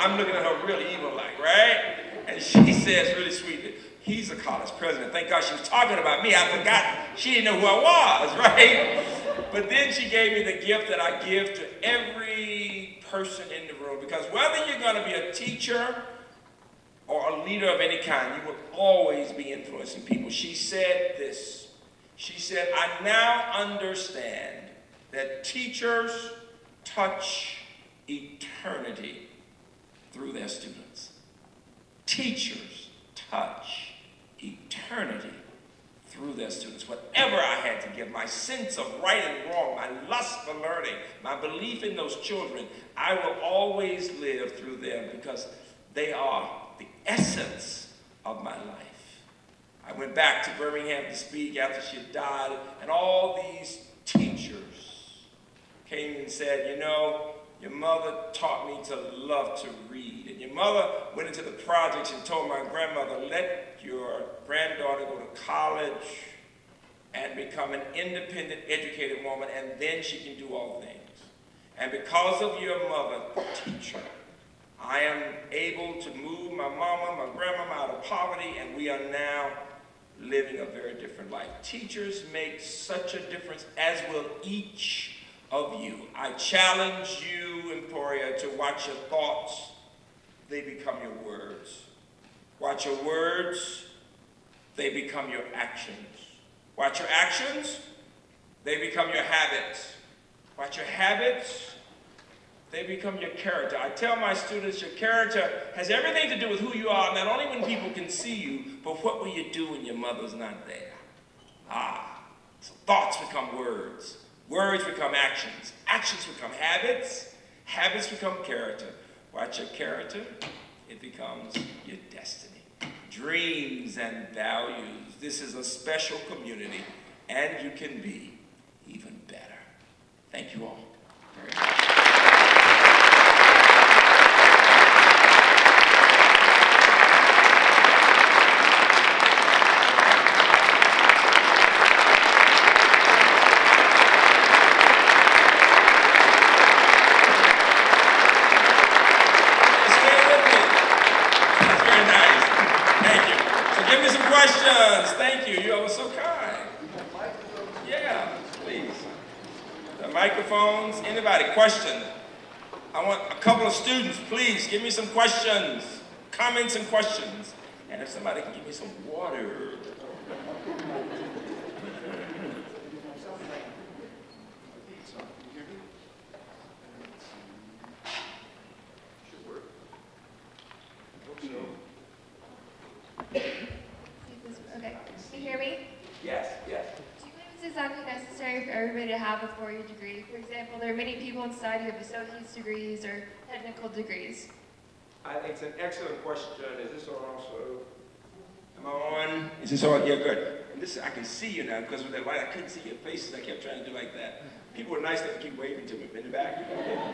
I'm looking at her really evil like, right? And she <laughs> says really sweetly, he's a college president. Thank God she was talking about me. I forgot she didn't know who I was, <laughs> right? But then she gave me the gift that I give to every person in the room. Because whether you're going to be a teacher or a leader of any kind, you will always be influencing people. She said this. She said, I now understand that teachers touch eternity through their students. Teachers touch eternity through their students. Whatever I had to give, my sense of right and wrong, my lust for learning, my belief in those children, I will always live through them because they are the essence of my life. I went back to Birmingham to speak after she had died, and all these teachers came and said, you know, your mother taught me to love to read. And your mother went into the projects and told my grandmother, let your granddaughter go to college and become an independent, educated woman, and then she can do all things. And because of your mother, teacher, I am able to move my mama, my grandmama out of poverty, and we are now living a very different life. Teachers make such a difference, as will each of you. I challenge you, Emporia, to watch your thoughts. They become your words. Watch your words. They become your actions. Watch your actions. They become your habits. Watch your habits. They become your character. I tell my students your character has everything to do with who you are, not only when people can see you, but what will you do when your mother's not there? Ah, so thoughts become words. Words become actions. Actions become habits. Habits become character. Watch your character, it becomes your destiny. Dreams and values. This is a special community, and you can be even better. Thank you all. very much. Stay with me. That's very nice. Thank you. So give me some questions. Thank you. You all were so kind. Yeah, please. The microphones. Anybody? Question. I want a couple of students, please, give me some questions, comments and questions. And if somebody can give me some water. Okay, can you hear me? Yes, yes. Do you believe this is actually necessary for everybody to have a four-year degree? For example, there are many people inside who have associate's degrees or technical degrees. I it's an excellent question. Is this on also? Am I on? Is this on? Yeah, good. And this, I can see you now because with that light, I couldn't see your faces. I kept trying to do like that. People were nice enough to keep waving to me in the back.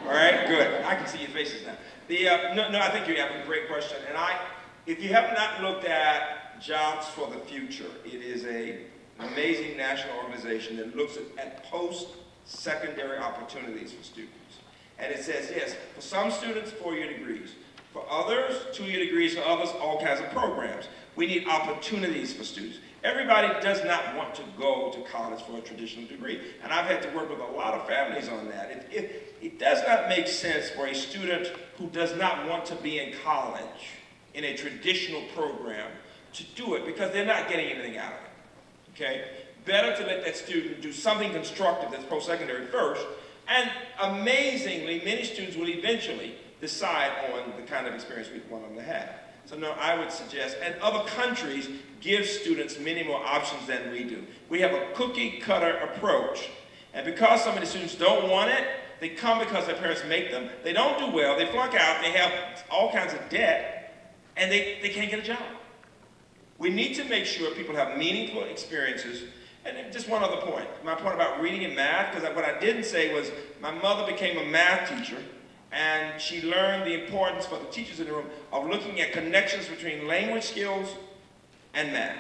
All right, good. I can see your faces now. The uh, no, no, I think you have a great question. And I, if you have not looked at Jobs for the Future, it is a an amazing national organization that looks at, at post-secondary opportunities for students. And it says, yes, for some students, four-year degrees. For others, two-year degrees. For others, all kinds of programs. We need opportunities for students. Everybody does not want to go to college for a traditional degree. And I've had to work with a lot of families on that. It, it, it does not make sense for a student who does not want to be in college in a traditional program to do it because they're not getting anything out of it okay? Better to let that student do something constructive that's post-secondary first, and amazingly, many students will eventually decide on the kind of experience we want them to have. So no, I would suggest, and other countries give students many more options than we do. We have a cookie cutter approach, and because some of the students don't want it, they come because their parents make them, they don't do well, they flunk out, they have all kinds of debt, and they, they can't get a job. We need to make sure people have meaningful experiences. And just one other point, my point about reading and math, because what I didn't say was my mother became a math teacher, and she learned the importance for the teachers in the room of looking at connections between language skills and math.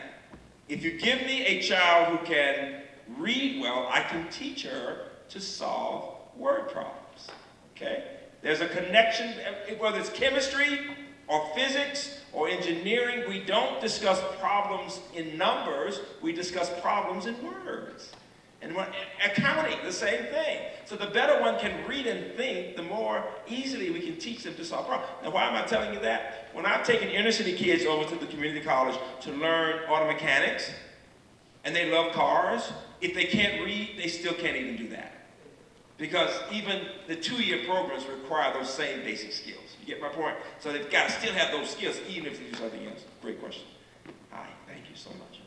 If you give me a child who can read well, I can teach her to solve word problems. Okay? There's a connection, whether it's chemistry or physics or engineering, we don't discuss problems in numbers, we discuss problems in words. And when, accounting, the same thing. So the better one can read and think, the more easily we can teach them to solve problems. Now why am I telling you that? When I've taken inner city kids over to the community college to learn auto mechanics, and they love cars, if they can't read, they still can't even do that. Because even the two-year programs require those same basic skills. You get my point? So they've got to still have those skills, even if they do something else. Great question. Hi, thank you so much.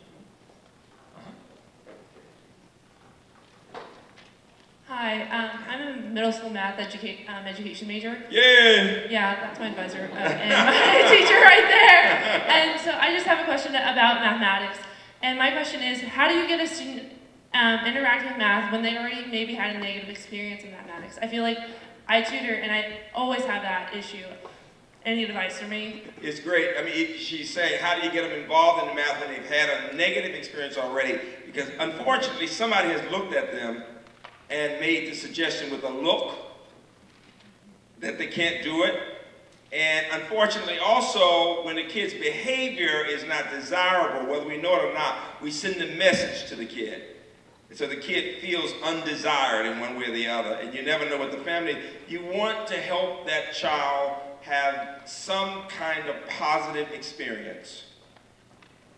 Uh-huh. Hi, um, I'm a middle school math educa- um, education major. Yeah! Yeah, that's my advisor uh, and my <laughs> teacher right there. And so I just have a question about mathematics. And my question is, how do you get a student um, interacting with math when they already maybe had a negative experience in mathematics? I feel like I tutor and I always have that issue. Any advice for me? It's great. I mean, she's saying, how do you get them involved in the math when they've had a negative experience already? Because unfortunately, somebody has looked at them and made the suggestion with a look that they can't do it. And unfortunately, also, when the kid's behavior is not desirable, whether we know it or not, we send a message to the kid. And so the kid feels undesired in one way or the other, and you never know what the family, you want to help that child have some kind of positive experience.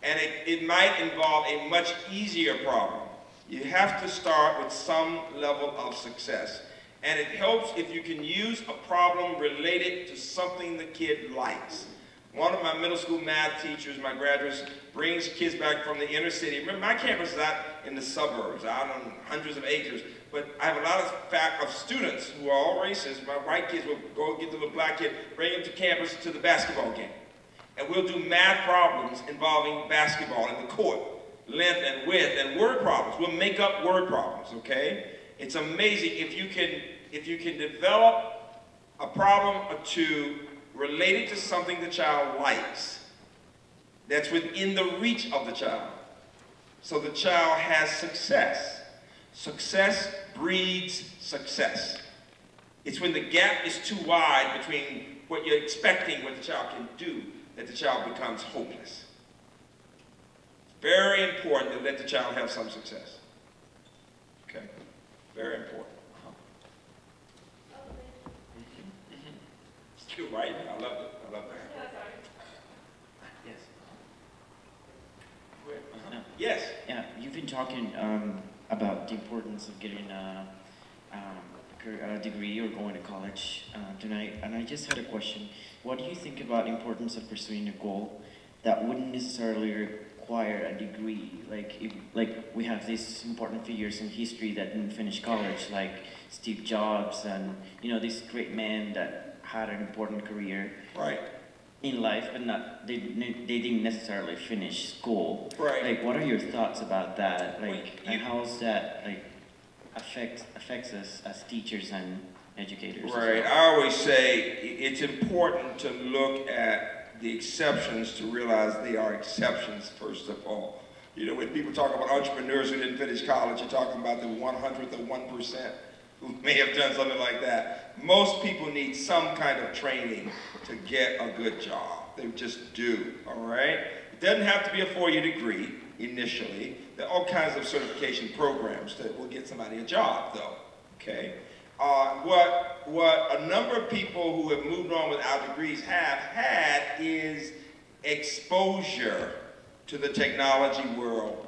And it, it might involve a much easier problem. You have to start with some level of success. And it helps if you can use a problem related to something the kid likes. One of my middle school math teachers, my graduates, brings kids back from the inner city. Remember, my campus is out in the suburbs, out on hundreds of acres. But I have a lot of fact of students who are all races. My white kids will go get the little black kid, bring him to campus to the basketball game. And we'll do math problems involving basketball in the court, length and width, and word problems. We'll make up word problems, okay? It's amazing if you can, if you can develop a problem or two related to something the child likes that's within the reach of the child. So the child has success. Success breeds success. It's when the gap is too wide between what you're expecting what the child can do that the child becomes hopeless. Very important to let the child have some success. Okay? Very important. Uh-huh. Mm-hmm. Mm-hmm. You're right. I love it. I love that. Yes. Go ahead. No. Yes. Yeah, you've been talking um, about the importance of getting a, um, a degree or going to college uh, tonight, and I just had a question. What do you think about the importance of pursuing a goal that wouldn't necessarily require a degree? Like, if, like we have these important figures in history that didn't finish college, like Steve Jobs, and you know these great men that had an important career Right. In life, but not they didn't- they didn't necessarily finish school. Right. Like, what are your thoughts about that? Like, and how's that like affect affects us as teachers and educators? Right. well? I always say it's important to look at the exceptions to realize they are exceptions, first of all. You know, when people talk about entrepreneurs who didn't finish college, you're talking about the 100th of 1% who <laughs> may have done something like that. Most people need some kind of training to get a good job. They just do, all right? It doesn't have to be a four-year degree initially. There are all kinds of certification programs that will get somebody a job, though, okay? Uh, what, what a number of people who have moved on without degrees have had is exposure to the technology world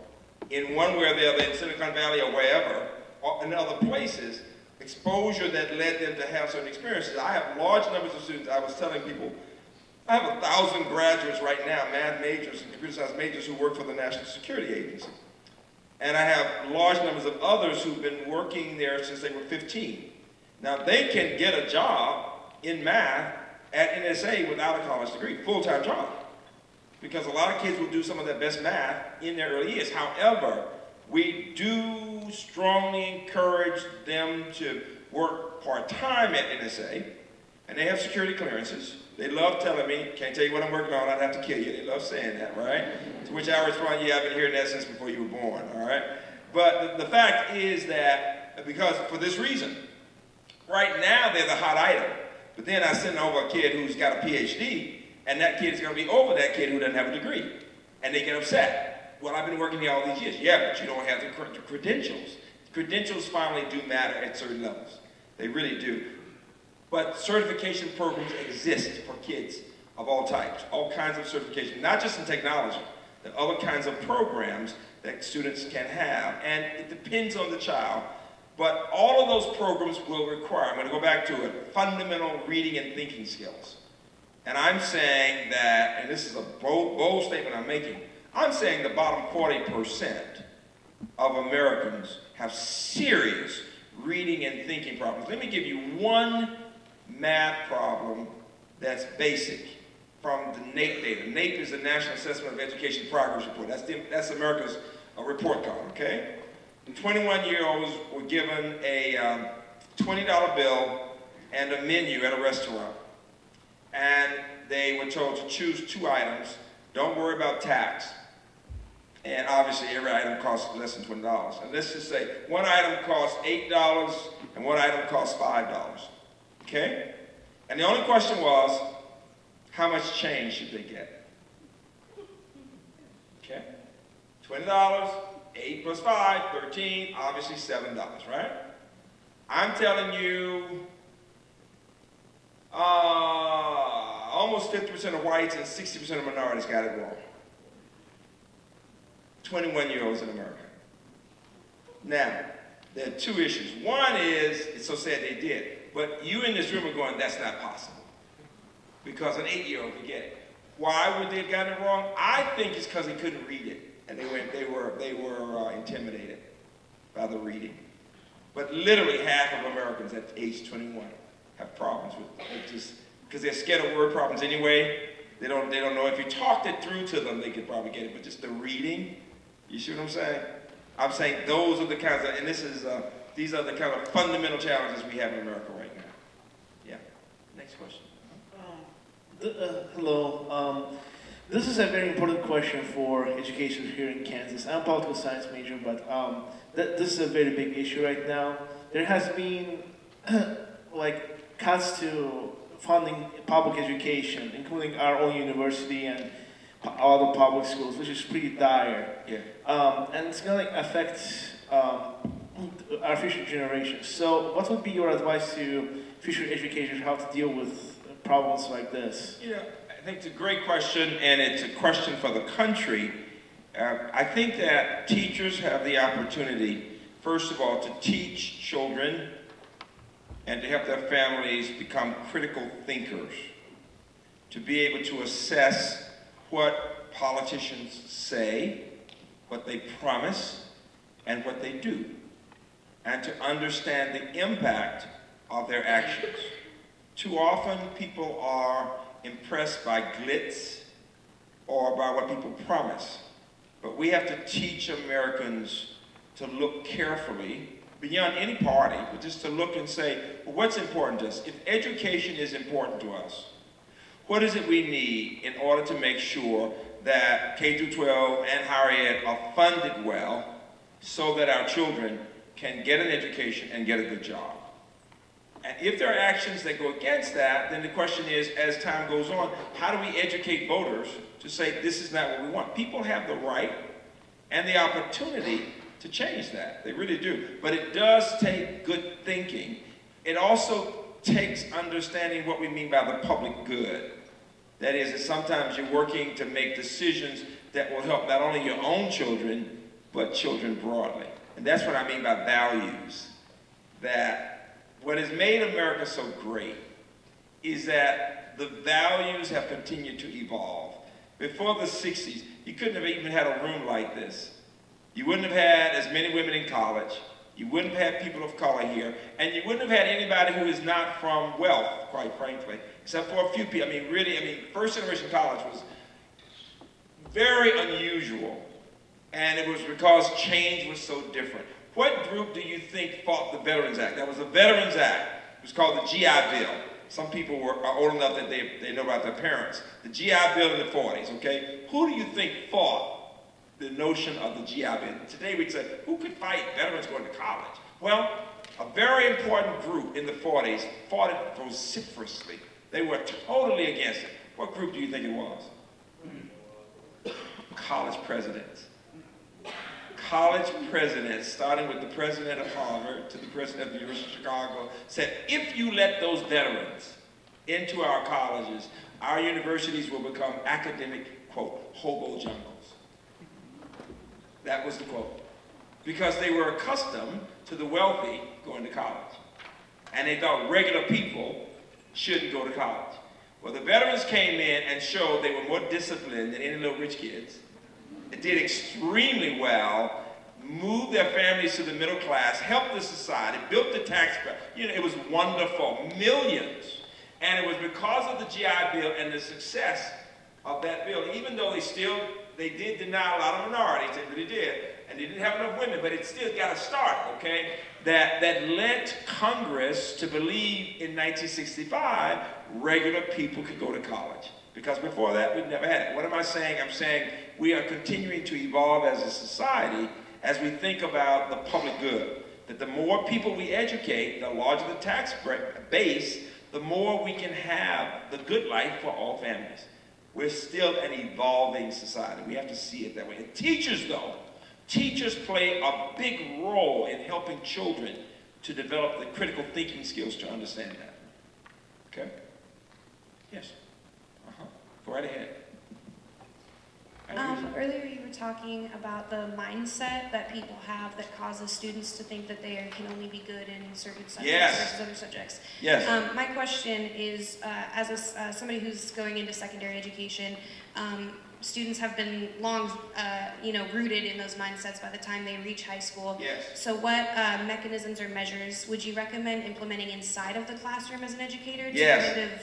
in one way or the other, in Silicon Valley or wherever, or in other places, exposure that led them to have certain experiences. I have large numbers of students, I was telling people, I have a thousand graduates right now, math majors and computer science majors who work for the National Security Agency. And I have large numbers of others who've been working there since they were 15. Now, they can get a job in math at NSA without a college degree, full-time job. Because a lot of kids will do some of their best math in their early years. However, we do strongly encourage them to work part-time at NSA, and they have security clearances. They love telling me, can't tell you what I'm working on, I'd have to kill you. They love saying that, right? To which I respond, yeah, I've been hearing that since before you were born, all right? But the, the fact is that, because for this reason, right now they're the hot item. But then I send over a kid who's got a PhD, and that kid is going to be over that kid who doesn't have a degree. And they get upset. Well, I've been working here all these years. Yeah, but you don't have the cr- the credentials. Credentials finally do matter at certain levels. They really do. But certification programs exist for kids of all types, all kinds of certification, not just in technology. Are other kinds of programs that students can have, and it depends on the child. But all of those programs will require, I'm going to go back to it, fundamental reading and thinking skills. And I'm saying that, and this is a bold, bold statement I'm making, I'm saying the bottom 40% of Americans have serious reading and thinking problems. Let me give you one math problem that's basic from the NAEP data. NAEP is the National Assessment of Education Progress Report. That's, the, that's America's uh, report card, okay? 21-year-olds were given a um, $20 bill and a menu at a restaurant. And they were told to choose two items. Don't worry about tax. And obviously every item costs less than $20. And let's just say one item costs $8 and one item costs $5. Okay? And the only question was, how much change should they get? Okay? $20, 8 plus 5, 13, obviously $7, right? I'm telling you, uh, almost 50% of whites and 60% of minorities got it wrong. 21 year olds in America. Now, there are two issues. One is, it's so sad they did, but you in this room are going, that's not possible. Because an eight year old could get it. Why would they have gotten it wrong? I think it's because they couldn't read it. And they, went, they were, they were uh, intimidated by the reading. But literally half of Americans at age 21 have problems with it just because they're scared of word problems anyway. They don't, they don't know if you talked it through to them, they could probably get it. But just the reading, you see what I'm saying? I'm saying those are the kinds of, and this is uh, these are the kind of fundamental challenges we have in America right now. Yeah. Next question. Th- uh, Hello. Um, This is a very important question for education here in Kansas. I'm a political science major, but um, th- this is a very big issue right now. There has been <clears throat> like cuts to funding public education, including our own university and all the public schools, which is pretty dire. Yeah. Um, and it's going to affect um, our future generations. So, what would be your advice to future educators how to deal with problems like this? You know, I think it's a great question, and it's a question for the country. Uh, I think that teachers have the opportunity, first of all, to teach children and to help their families become critical thinkers, to be able to assess what politicians say, what they promise, and what they do, and to understand the impact of their actions. Too often, people are impressed by glitz or by what people promise. But we have to teach Americans to look carefully beyond any party, but just to look and say, well, what's important to us? If education is important to us, what is it we need in order to make sure that K through 12 and higher ed are funded well so that our children can get an education and get a good job? And if there are actions that go against that, then the question is, as time goes on, how do we educate voters to say this is not what we want? People have the right and the opportunity to change that. They really do. But it does take good thinking. It also takes understanding what we mean by the public good. That is, that sometimes you're working to make decisions that will help not only your own children, but children broadly. And that's what I mean by values. That what has made America so great is that the values have continued to evolve. Before the 60s, you couldn't have even had a room like this. You wouldn't have had as many women in college. You wouldn't have had people of color here. And you wouldn't have had anybody who is not from wealth, quite frankly, except for a few people. I mean, really, I mean, first generation college was very unusual. And it was because change was so different. What group do you think fought the Veterans Act? That was the Veterans Act. It was called the GI Bill. Some people were, are old enough that they, they know about their parents. The GI Bill in the 40s, okay? Who do you think fought the notion of the GI Bill? Today we'd say, who could fight veterans going to college? Well, a very important group in the 40s fought it vociferously. They were totally against it. What group do you think it was? College presidents college presidents, starting with the president of Harvard to the president of the University of Chicago, said, if you let those veterans into our colleges, our universities will become academic, quote, hobo jungles. That was the quote. Because they were accustomed to the wealthy going to college. And they thought regular people shouldn't go to college. Well, the veterans came in and showed they were more disciplined than any little rich kids It did extremely well, moved their families to the middle class, helped the society, built the tax credit. You know, it was wonderful, millions. And it was because of the GI Bill and the success of that bill, even though they still, they did deny a lot of minorities, they really did, and they didn't have enough women, but it still got a start, okay? That, that led Congress to believe in 1965 regular people could go to college. Because before that, we'd never had it. What am I saying? I'm saying we are continuing to evolve as a society as we think about the public good. That the more people we educate, the larger the tax base, the more we can have the good life for all families. We're still an evolving society. We have to see it that way. And teachers, though, teachers play a big role in helping children to develop the critical thinking skills to understand that. Okay? Yes. Uh-huh. Go right ahead. Um, earlier you were talking about the mindset that people have that causes students to think that they can only be good in certain subjects Yes. versus other subjects. Yes. Um, my question is, uh, as a uh, somebody who's going into secondary education, um, students have been long, uh, you know, rooted in those mindsets by the time they reach high school. Yes. So what uh, mechanisms or measures would you recommend implementing inside of the classroom as an educator to Yes. kind of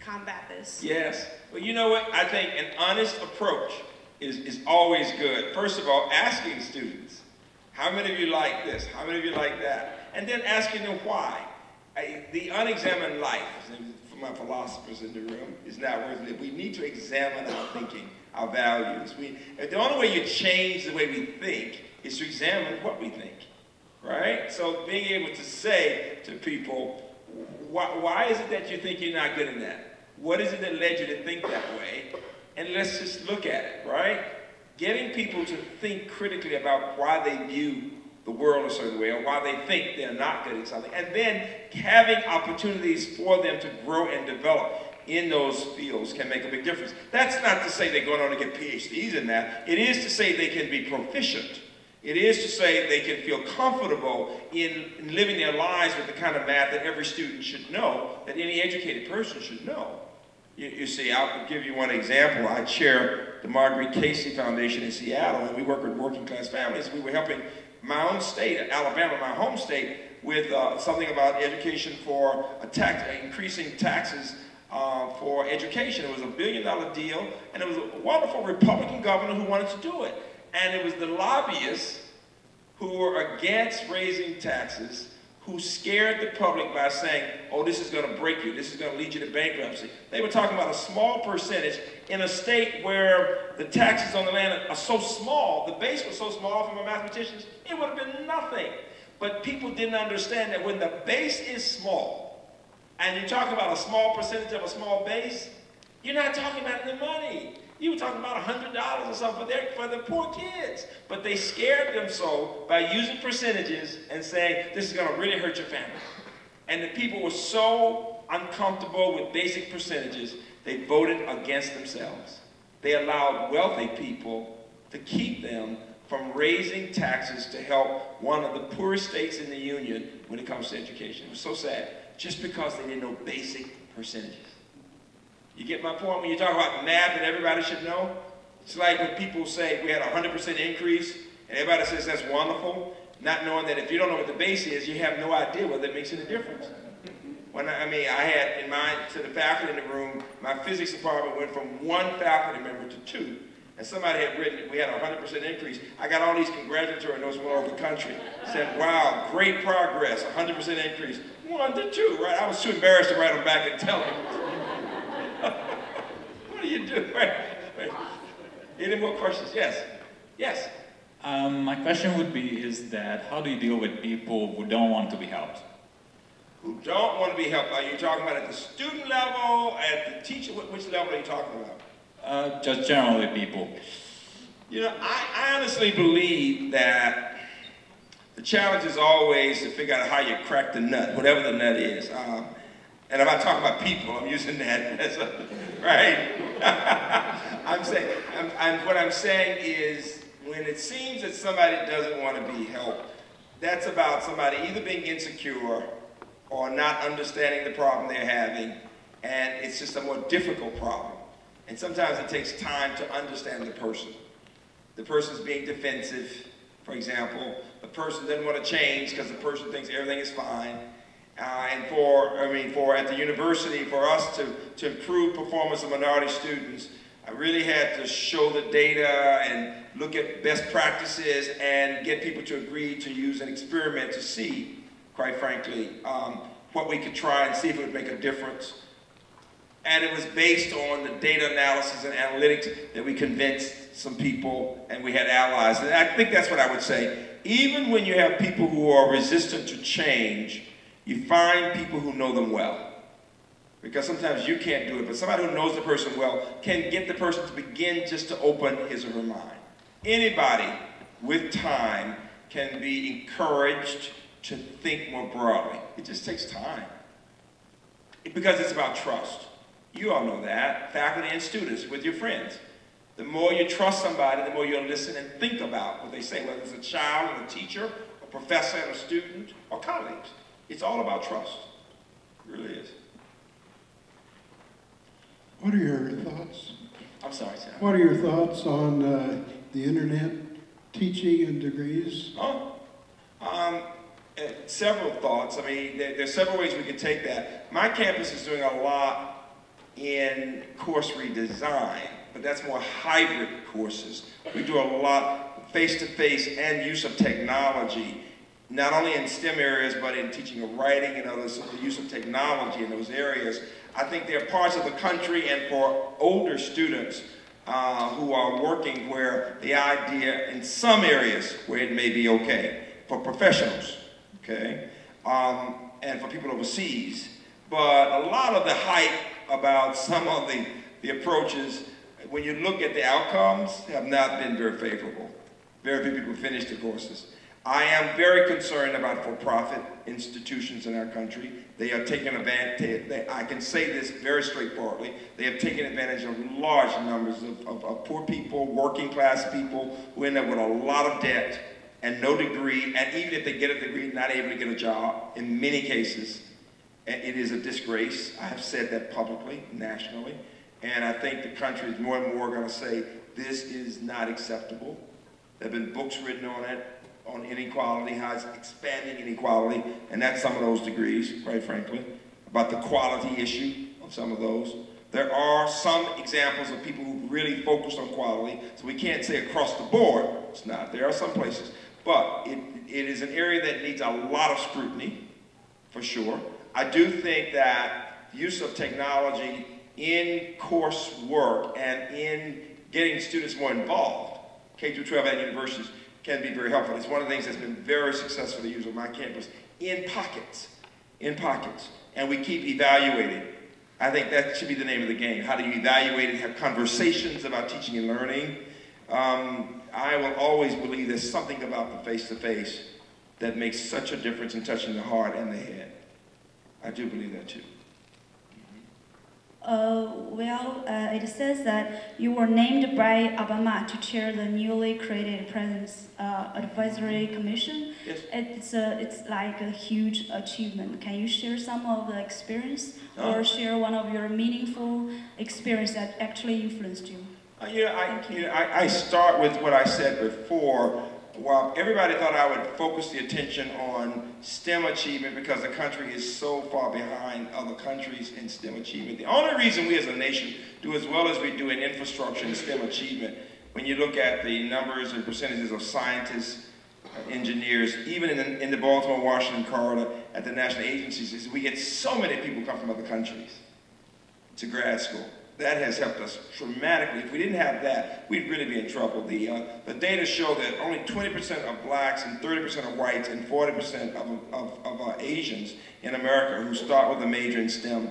combat this? Yes. Well, you know what? I think an honest approach is, is always good. First of all, asking students, how many of you like this? How many of you like that? And then asking them why. I, the unexamined life, for my philosophers in the room, is not worth it. We need to examine our thinking, our values. We, the only way you change the way we think is to examine what we think, right? So being able to say to people, why, why is it that you think you're not good in that? What is it that led you to think that way? And let's just look at it, right? Getting people to think critically about why they view the world a certain way or why they think they're not good at something. And then having opportunities for them to grow and develop in those fields can make a big difference. That's not to say they're going on to get PhDs in that. It is to say they can be proficient. It is to say they can feel comfortable in, in living their lives with the kind of math that every student should know, that any educated person should know. You, you, see, I'll give you one example. I chair the Marguerite Casey Foundation in Seattle, and we work with working class families. We were helping my own state, Alabama, my home state, with uh, something about education for tax, increasing taxes uh, for education. It was a billion dollar deal, and it was a wonderful Republican governor who wanted to do it. And it was the lobbyists who were against raising taxes who scared the public by saying, oh, this is going to break you, this is going to lead you to bankruptcy. They were talking about a small percentage in a state where the taxes on the land are so small, the base was so small from a mathematicians, it would have been nothing. But people didn't understand that when the base is small, and you talk about a small percentage of a small base, you're not talking about the money. You were talking about $100 or something for, their, for the poor kids. But they scared them so by using percentages and saying, this is going to really hurt your family. And the people were so uncomfortable with basic percentages, they voted against themselves. They allowed wealthy people to keep them from raising taxes to help one of the poorest states in the union when it comes to education. It was so sad, just because they didn't know basic percentages. You get my point? When you talk about math and everybody should know, it's like when people say we had a 100% increase, and everybody says that's wonderful, not knowing that if you don't know what the base is, you have no idea whether it makes any difference. When I, I mean, I had in mind to the faculty in the room, my physics department went from one faculty member to two. And somebody had written, we had a 100% increase. I got all these congratulatory notes from all over the country. Said, wow, great progress, 100% increase. One to two, right? I was too embarrassed to write them back and tell them. <laughs> what do you do? Right? <laughs> Any more questions? Yes. Yes. Um, my question would be is that how do you deal with people who don't want to be helped? Who don't want to be helped? Are you talking about at the student level, at the teacher? Which level are you talking about? Uh, just generally people. You know, I, I honestly believe that the challenge is always to figure out how you crack the nut, whatever the nut is. Um, and if I talk about talking about people, I'm using that <laughs> as a, right? <laughs> I'm saying, I'm, I'm, what I'm saying is when it seems that somebody doesn't want to be helped, that's about somebody either being insecure or not understanding the problem they're having, and it's just a more difficult problem. And sometimes it takes time to understand the person. The person's being defensive, for example. The person doesn't want to change because the person thinks everything is fine. Uh, and for, I mean, for at the university, for us to, to improve performance of minority students, I really had to show the data and look at best practices and get people to agree to use an experiment to see, quite frankly, um, what we could try and see if it would make a difference. And it was based on the data analysis and analytics that we convinced some people and we had allies. And I think that's what I would say. Even when you have people who are resistant to change, you find people who know them well. Because sometimes you can't do it, but somebody who knows the person well can get the person to begin just to open his or her mind. Anybody with time can be encouraged to think more broadly. It just takes time. Because it's about trust. You all know that, faculty and students, with your friends. The more you trust somebody, the more you'll listen and think about what they say, whether it's a child and a teacher, a professor and a student, or colleagues. It's all about trust. It really is. What are your thoughts? I'm sorry, Sam. What are your thoughts on uh, the internet teaching and degrees? Oh, um, uh, several thoughts. I mean, there, there's several ways we could take that. My campus is doing a lot in course redesign, but that's more hybrid courses. We do a lot face-to-face -face and use of technology not only in STEM areas, but in teaching of writing and others, the use of technology in those areas. I think there are parts of the country and for older students uh, who are working where the idea in some areas where it may be okay for professionals, okay, um, and for people overseas. But a lot of the hype about some of the, the approaches, when you look at the outcomes, they have not been very favorable. Very few people finish the courses. I am very concerned about for-profit institutions in our country. They are taking advantage, they, I can say this very straightforwardly, they have taken advantage of large numbers of, of, of poor people, working class people who end up with a lot of debt and no degree, and even if they get a degree, not able to get a job in many cases. It is a disgrace. I have said that publicly, nationally, and I think the country is more and more going to say this is not acceptable. There have been books written on it, on inequality, how it's expanding inequality, and that's some of those degrees, quite frankly, about the quality issue of some of those. There are some examples of people who really focused on quality, so we can't say across the board, it's not. There are some places, but it, it is an area that needs a lot of scrutiny, for sure. I do think that use of technology in coursework and in getting students more involved, K through 12 and universities, can be very helpful. It's one of the things that's been very successfully used on my campus in pockets, in pockets. And we keep evaluating. I think that should be the name of the game. How do you evaluate and have conversations about teaching and learning? Um, I will always believe there's something about the face-to-face that makes such a difference in touching the heart and the head. I do believe that too. Uh, well, uh, it says that you were named by Obama to chair the newly created President's uh, Advisory Commission. Yes. It's a, it's like a huge achievement. Can you share some of the experience, Oh. or share one of your meaningful experience that actually influenced you? Uh, you know, I, you. you know, I, I start with what I said before. While everybody thought I would focus the attention on STEM achievement because the country is so far behind other countries in STEM achievement. The only reason we as a nation do as well as we do in infrastructure and STEM achievement, when you look at the numbers and percentages of scientists, engineers, even in the, in the Baltimore-Washington corridor at the national agencies, is we get so many people come from other countries to grad school. That has helped us dramatically. If we didn't have that, we'd really be in trouble. The, uh, the data show that only 20% of blacks and 30% of whites and 40% of, of, of uh, Asians in America who start with a major in STEM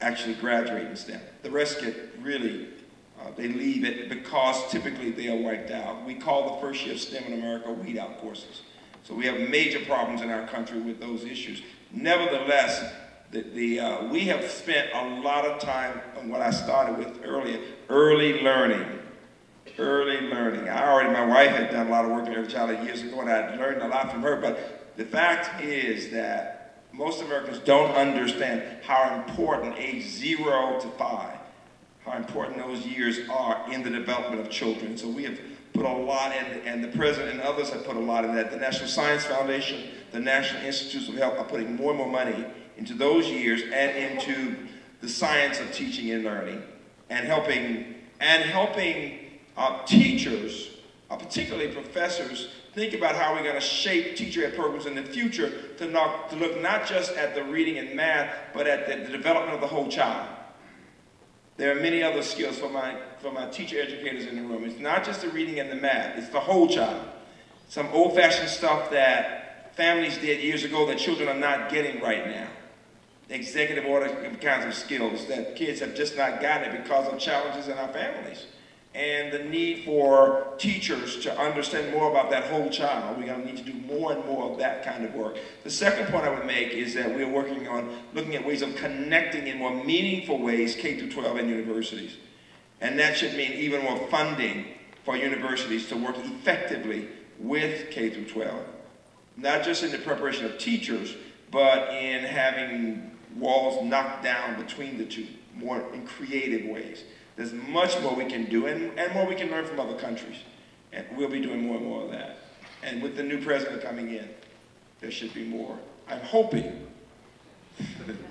actually graduate in STEM. The rest get really, uh, they leave it because typically they are wiped out. We call the first year of STEM in America weed out courses. So we have major problems in our country with those issues. Nevertheless, the, the, uh, we have spent a lot of time on what I started with earlier, early learning. Early learning. I already, my wife had done a lot of work in early childhood years ago, and I learned a lot from her, but the fact is that most Americans don't understand how important age zero to five, how important those years are in the development of children. So we have put a lot in, and the president and others have put a lot in that. The National Science Foundation, the National Institutes of Health are putting more and more money into those years and into the science of teaching and learning and helping and helping uh, teachers, uh, particularly professors, think about how we're going to shape teacher ed programs in the future to, not, to look not just at the reading and math, but at the, the development of the whole child. There are many other skills for my, for my teacher educators in the room. It's not just the reading and the math, it's the whole child. Some old-fashioned stuff that families did years ago that children are not getting right now. Executive order kinds of skills that kids have just not gotten it because of challenges in our families. And the need for teachers to understand more about that whole child. We're going to need to do more and more of that kind of work. The second point I would make is that we're working on looking at ways of connecting in more meaningful ways K through 12 and universities. And that should mean even more funding for universities to work effectively with K through 12. Not just in the preparation of teachers, but in having walls knocked down between the two, more in creative ways. There's much more we can do and, and more we can learn from other countries. And we'll be doing more and more of that. And with the new president coming in, there should be more. I'm hoping <laughs>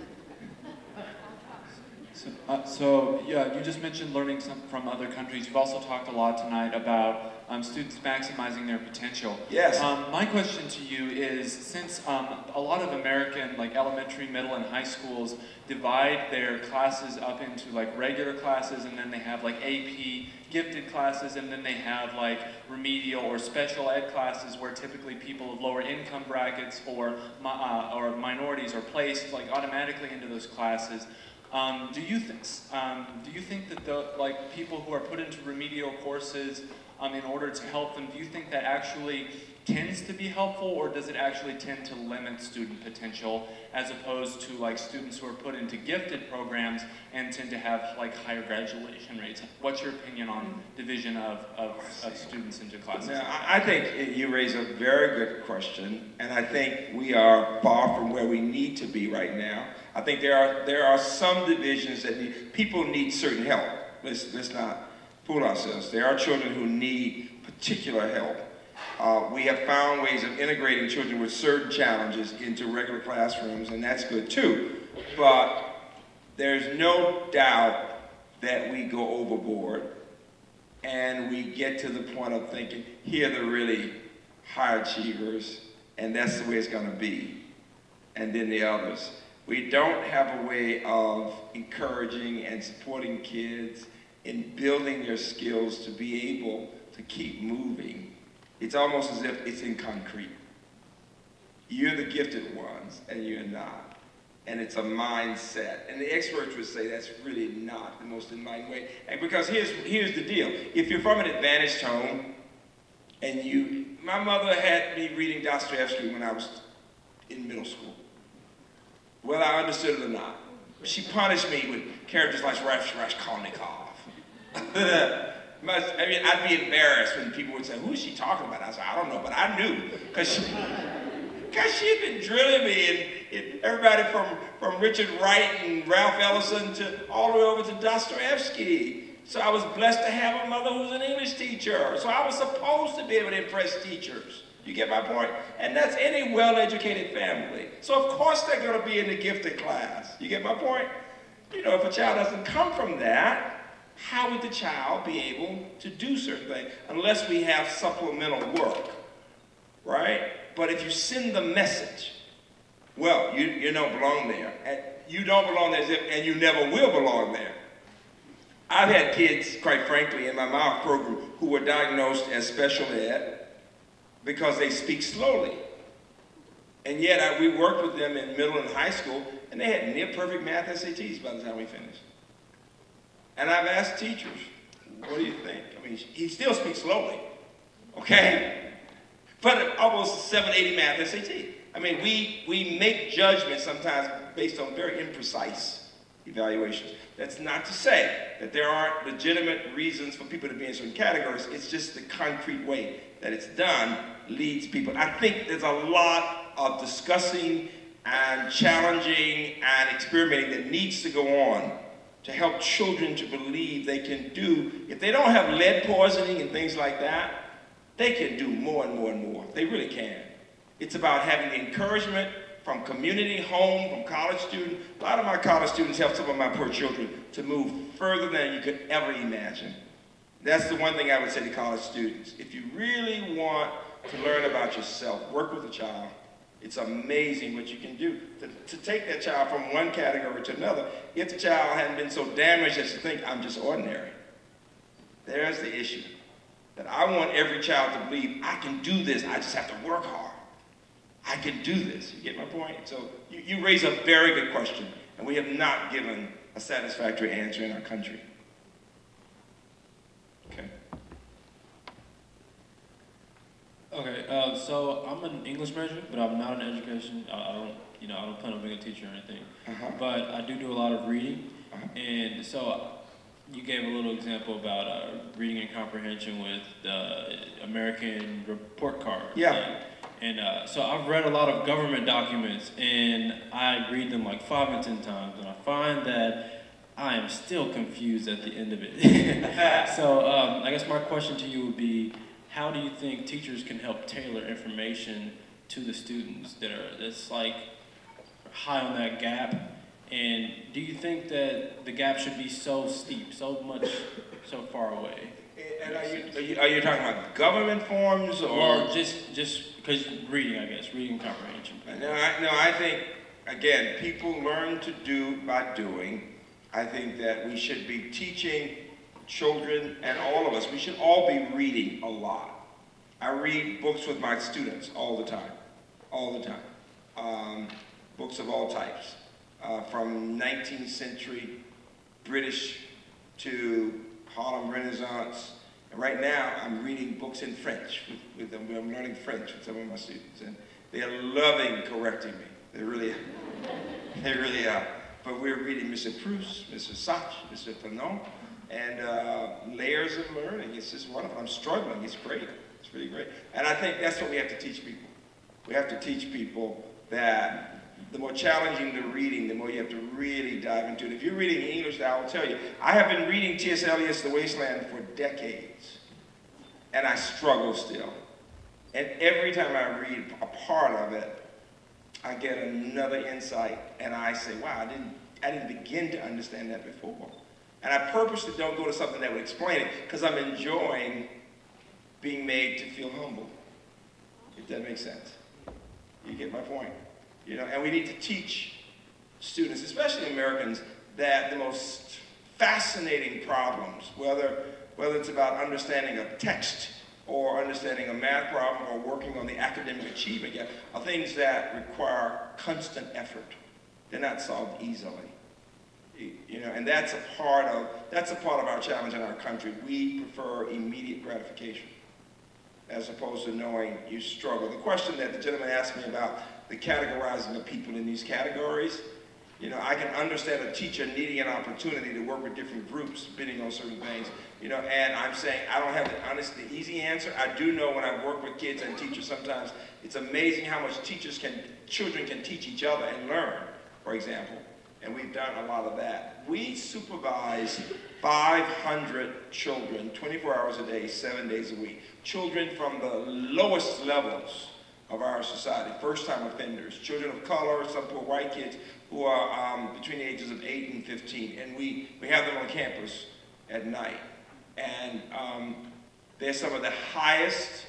So, uh, so, yeah, you just mentioned learning some from other countries. You've also talked a lot tonight about um, students maximizing their potential. Yes. Um, my question to you is, since um, a lot of American, like elementary, middle, and high schools divide their classes up into like regular classes, and then they have like AP gifted classes, and then they have like remedial or special ed classes where typically people of lower income brackets or uh, or minorities are placed like automatically into those classes. Um, do you think um, do you think that the like people who are put into remedial courses um, in order to help them, do you think that actually tends to be helpful, or does it actually tend to limit student potential, as opposed to like students who are put into gifted programs and tend to have like higher graduation rates? What's your opinion on division of, of, of students into classes? Now, I I think you raise a very good question, and I think we are far from where we need to be right now. I think there are there are some divisions that need, people need certain help. Let's let's not fool ourselves. There are children who need particular help. Uh, we have found ways of integrating children with certain challenges into regular classrooms, and that's good too. But there's no doubt that we go overboard and we get to the point of thinking, here are the really high achievers, and that's the way it's going to be. And then the others. We don't have a way of encouraging and supporting kids in building their skills to be able to keep moving. It's almost as if it's in concrete. You're the gifted ones, and you're not. And it's a mindset. And the experts would say that's really not the most enlightened way. And because here's, here's the deal. If you're from an advantaged home, and you, my mother had me reading Dostoevsky when I was in middle school. Whether I understood it or not. She punished me with characters like Raskolnikov. <laughs> Must, I mean, I'd be embarrassed when people would say, who is she talking about? I said, I don't know, but I knew. Because she, cause she had been drilling me, and, and everybody from, from Richard Wright and Ralph Ellison to all the way over to Dostoevsky. So I was blessed to have a mother who was an English teacher. So I was supposed to be able to impress teachers. You get my point? And that's any well-educated family. So of course they're going to be in the gifted class. You get my point? You know, if a child doesn't come from that, how would the child be able to do certain things unless we have supplemental work, right? But if you send the message, well, you, you don't belong there, and you don't belong there, and you never will belong there. I've had kids, quite frankly, in my mouth program who were diagnosed as special ed because they speak slowly. And yet I, we worked with them in middle and high school, and they had near perfect math SATs by the time we finished. And I've asked teachers, what do you think? I mean, he still speaks slowly, okay? But almost 780 math SAT. I mean, we, we make judgments sometimes based on very imprecise evaluations. That's not to say that there aren't legitimate reasons for people to be in certain categories. It's just the concrete way that it's done leads people. I think there's a lot of discussing and challenging and experimenting that needs to go on to help children to believe they can do, if they don't have lead poisoning and things like that, they can do more and more and more. They really can. It's about having the encouragement from community, home, from college students. A lot of my college students help some of my poor children to move further than you could ever imagine. That's the one thing I would say to college students. If you really want to learn about yourself, work with a child. It's amazing what you can do to, to take that child from one category to another if the child hadn't been so damaged as to think, I'm just ordinary. There's the issue. That I want every child to believe, I can do this, I just have to work hard. I can do this. You get my point? So you, you raise a very good question, and we have not given a satisfactory answer in our country. Okay. Okay, uh, so I'm an English major, but I'm not in education. I, I don't, you know, I don't plan on being a teacher or anything. Uh-huh. But I do do a lot of reading, Uh-huh. and so you gave a little example about uh, reading and comprehension with the American report card. Yeah. thing. And uh, so I've read a lot of government documents, and I read them like five and ten times, and I find that I am still confused at the end of it. <laughs> so um, I guess my question to you would be, how do you think teachers can help tailor information to the students that are that's like high on that gap And do you think that the gap should be so steep, so much, so far away? And are you, are you, are you talking about government forms or? Well, just, just because reading, I guess, reading comprehension. No, I, no, I think, again, people learn to do by doing. I think that we should be teaching children and all of us, we should all be reading a lot. I read books with my students all the time, all the time. Um, books of all types, uh, from 19th century British to Harlem Renaissance. And right now, I'm reading books in French with, with them. I'm learning French with some of my students, and they're loving correcting me. They really, <laughs> they really are. But we're reading Mr. Proust, Mr. Sach, Mr. Fanon, and uh, layers of learning. It's just wonderful. I'm struggling. It's great. It's really great. And I think that's what we have to teach people. We have to teach people that the more challenging the reading, the more you have to really dive into it. If you're reading English, I will tell you, I have been reading T.S. Eliot's The Wasteland for decades, and I struggle still. And every time I read a part of it, I get another insight, and I say, wow, I didn't, I didn't begin to understand that before. And I purposely don't go to something that would explain it, because I'm enjoying being made to feel humble, if that makes sense. You get my point? You know, and we need to teach students, especially Americans, that the most fascinating problems, whether, whether it's about understanding a text or understanding a math problem or working on the academic achievement gap, are things that require constant effort. They're not solved easily. You know, and that's a part of that's a part of our challenge in our country. We prefer immediate gratification as opposed to knowing you struggle. The question that the gentleman asked me about the categorizing of people in these categories, you know, I can understand a teacher needing an opportunity to work with different groups, bidding on certain things, you know, and I'm saying I don't have the honest, the easy answer. I do know when I work with kids and teachers sometimes, it's amazing how much teachers can, children can teach each other and learn, for example. And we've done a lot of that. We supervise 500 children, 24 hours a day, seven days a week. Children from the lowest levels of our society, first-time offenders, children of color, some poor white kids who are um, between the ages of 8 and 15. And we, we have them on campus at night. And um, they're some of the highest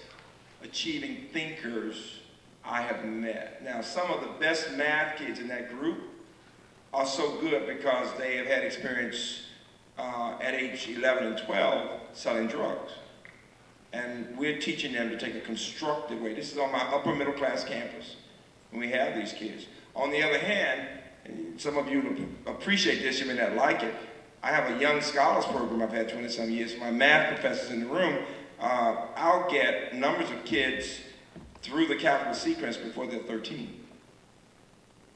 achieving thinkers I have met. Now, some of the best math kids in that group are so good because they have had experience uh, at age 11 and 12 selling drugs. And we're teaching them to take a constructive way. This is on my upper middle class campus. And we have these kids. On the other hand, some of you appreciate this, you may not like it. I have a young scholars program I've had 20 some years. My math professors in the room, uh, I'll get numbers of kids through the calculus sequence before they're 13.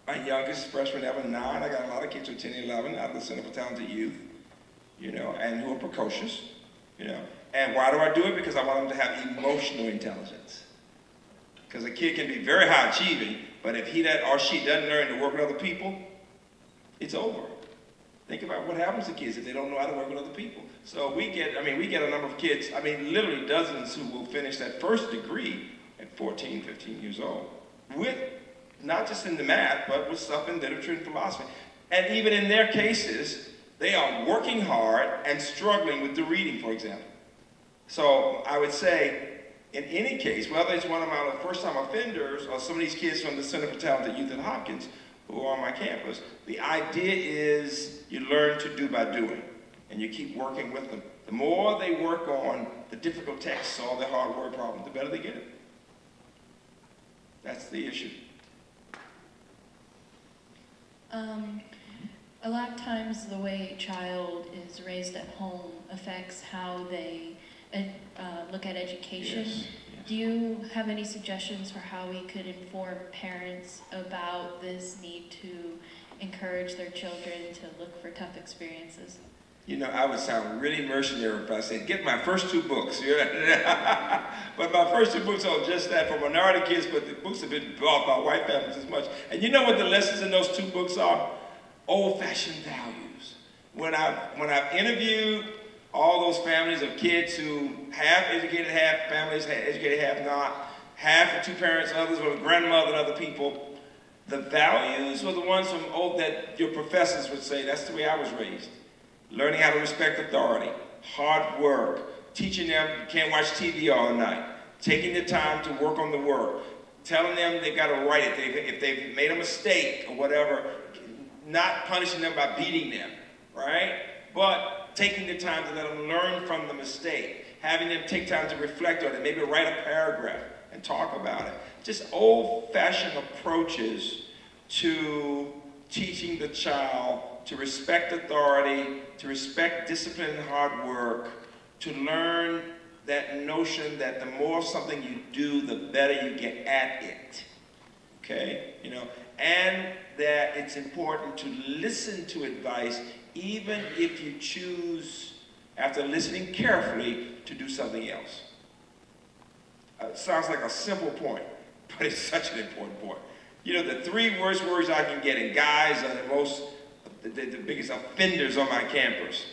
My youngest freshman ever, nine. I got a lot of kids who are 10 and 11 out of the Center for Talented Youth, you know, and who are precocious, you know. And why do I do it? Because I want them to have emotional intelligence. Because a kid can be very high achieving, but if he that or she doesn't learn to work with other people, it's over. Think about what happens to kids if they don't know how to work with other people. So we get, I mean, we get a number of kids, I mean, literally dozens who will finish that first degree at 14, 15 years old with, not just in the math, but with stuff in literature and philosophy. And even in their cases, they are working hard and struggling with the reading, for example. So I would say, in any case, whether it's one of my first-time offenders or some of these kids from the Center for Talented Youth at Hopkins who are on my campus, the idea is you learn to do by doing, and you keep working with them. The more they work on the difficult texts, all the hard word problems, the better they get it. That's the issue. Um, a lot of times the way a child is raised at home affects how they uh, look at education. Yes, yes. Do you have any suggestions for how we could inform parents about this need to encourage their children to look for tough experiences? You know, I would sound really mercenary if I said, get my first two books. <laughs> but my first two books are just that for minority kids, but the books have been bought by white families as much. And you know what the lessons in those two books are? Old-fashioned values. When I've, when I've interviewed all those families of kids who have educated, half families educated, half not, half with two parents, others with a grandmother and other people. The values were the ones from old that your professors would say, that's the way I was raised. Learning how to respect authority, hard work, teaching them you can't watch TV all night, taking the time to work on the work, telling them they've got to write it. If they've made a mistake or whatever, not punishing them by beating them, right? But taking the time to let them learn from the mistake, having them take time to reflect on it, maybe write a paragraph and talk about it. Just old-fashioned approaches to teaching the child to respect authority, to respect discipline and hard work, to learn that notion that the more something you do, the better you get at it. Okay? You know, and that it's important to listen to advice even if you choose, after listening carefully, to do something else. Uh, it sounds like a simple point, <laughs> but it's such an important point. You know, the three worst words I can get, and guys are the most, the, the, the biggest offenders on my campus.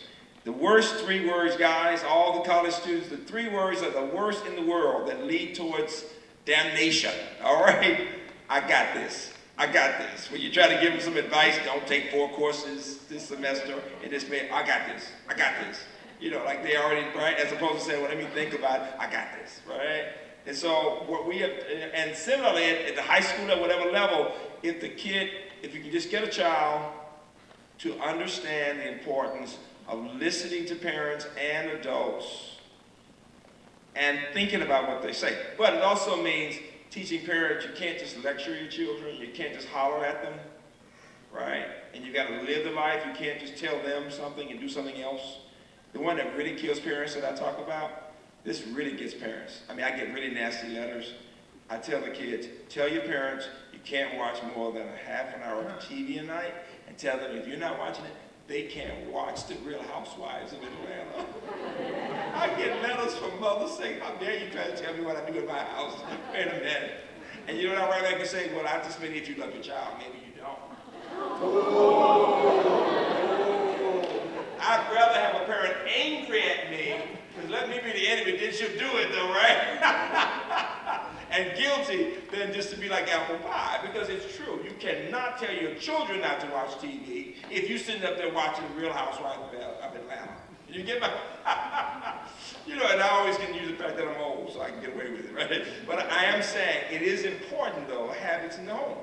The worst three words, guys, all the college students, the three words are the worst in the world that lead towards damnation, <laughs> all right? I got this. I got this. When you try to give them some advice, don't take four courses this semester and this May. I got this. I got this. You know, like they already, right? As opposed to saying, well, let me think about it. I got this, right? And so what we have, and similarly at, at the high school at whatever level, if the kid, if you can just get a child to understand the importance of listening to parents and adults and thinking about what they say. But it also means teaching parents, you can't just lecture your children, you can't just holler at them, right? And you got to live the life, you can't just tell them something and do something else. The one that really kills parents that I talk about, this really gets parents. I mean, I get really nasty letters. I tell the kids, tell your parents you can't watch more than a half an hour of TV a night, and tell them if you're not watching it, they can't watch the Real Housewives of Atlanta. <laughs> I get letters from mothers saying, how dare you try to tell me what I do in my house? Wait a minute. And you know what I write back and say, well, I just mean if you love your child, maybe you don't. <laughs> I'd rather have a parent angry at me, because let me be the enemy, then she'll do it though, right? <laughs> and guilty than just to be like apple pie, because it's true. You cannot tell your children not to watch TV if you're sitting up there watching Real Housewives of Atlanta. You get my, <laughs> you know, and I always can use the fact that I'm old, so I can get away with it, <laughs> right? But I am saying it is important, though, habits in the home.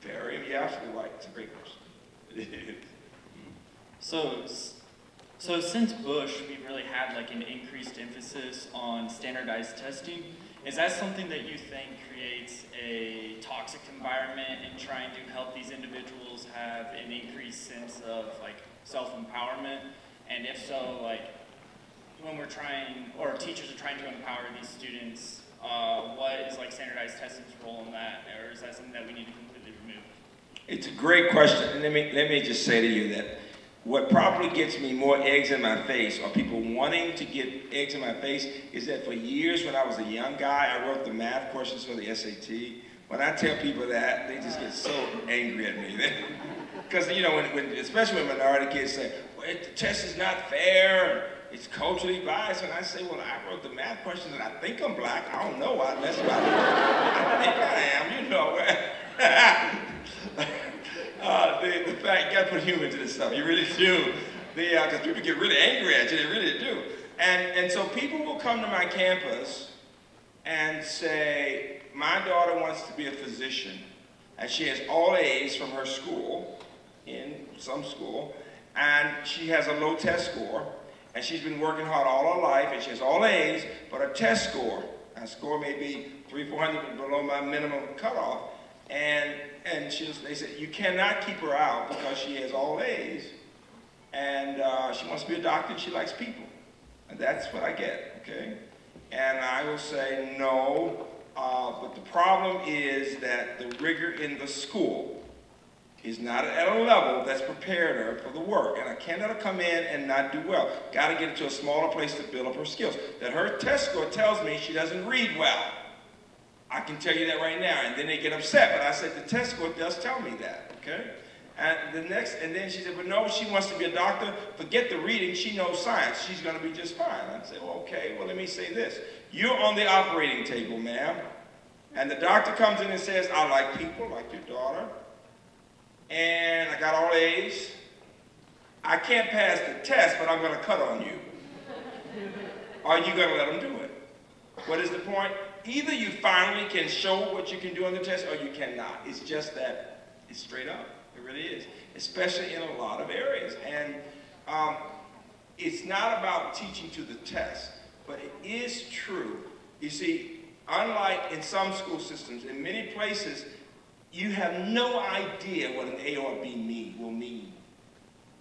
Very, you're absolutely right. It's a great question. <laughs> So, so since Bush, we've really had like an increased emphasis on standardized testing. Is that something that you think creates a toxic environment in trying to help these individuals have an increased sense of like self-empowerment? And if so, like when we're trying, or teachers are trying to empower these students, uh, what is like standardized testing's role in that? Or is that something that we need to completely remove? It's a great question. Let me, let me just say to you that what probably gets me more eggs in my face, or people wanting to get eggs in my face, is that for years when I was a young guy, I wrote the math questions for the SAT. When I tell people that, they just get so angry at me. <laughs> Because, you know, when, when, especially when minority kids say, well, the test is not fair, it's culturally biased, and I say, well, I wrote the math questions and I think I'm black. I don't know unless I, I think I am, you know. <laughs> Uh, the, the fact, you gotta put humor into this stuff, you really do. Because uh, people get really angry at you, they really do. And, and so people will come to my campus and say, my daughter wants to be a physician, and she has all A's from her school, in some school, and she has a low test score, and she's been working hard all her life, and she has all A's, but her test score, her score may be three, 400 below my minimum cutoff, and and she was, they said, you cannot keep her out because she has all A's, and uh, she wants to be a doctor and she likes people. And that's what I get, okay? And I will say, no, uh, but the problem is that the rigor in the school is not at a level that's prepared her for the work. And I her come in and not do well. Got to get her to a smaller place to build up her skills. That her test score tells me she doesn't read well. I can tell you that right now. And then they get upset. But I said, the test score does tell me that, okay? And the next, and then she said, but no, she wants to be a doctor. Forget the reading. She knows science. She's going to be just fine. I said, well, okay, well, let me say this. You're on the operating table, ma'am. and the doctor comes in and says, I like people like your daughter, and I got all A's, I can't pass the test, but I'm going to cut on you. Are you going to let them do it? What is the point? Either you finally can show what you can do on the test or you cannot. It's just that it's straight up. It really is, especially in a lot of areas. And um, it's not about teaching to the test, but it is true. You see, unlike in some school systems, in many places, you have no idea what an A or B mean, will mean.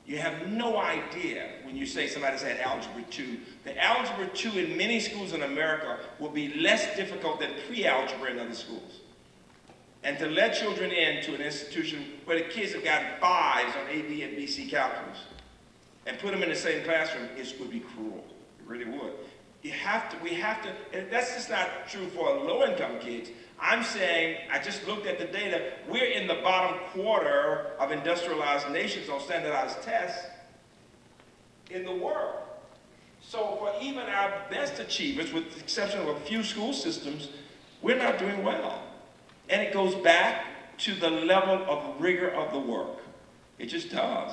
You have no idea when you say somebody's had Algebra 2. The Algebra 2 in many schools in America will be less difficult than pre-algebra in other schools. And to let children into an institution where the kids have gotten fives on A, B, and BC calculus and put them in the same classroom, it would be cruel. It really would. You have to, we have to, and that's just not true for low-income kids. I'm saying, I just looked at the data, we're in the bottom quarter of industrialized nations on standardized tests in the world. So for even our best achievers, with the exception of a few school systems, we're not doing well. And it goes back to the level of rigor of the work. It just does.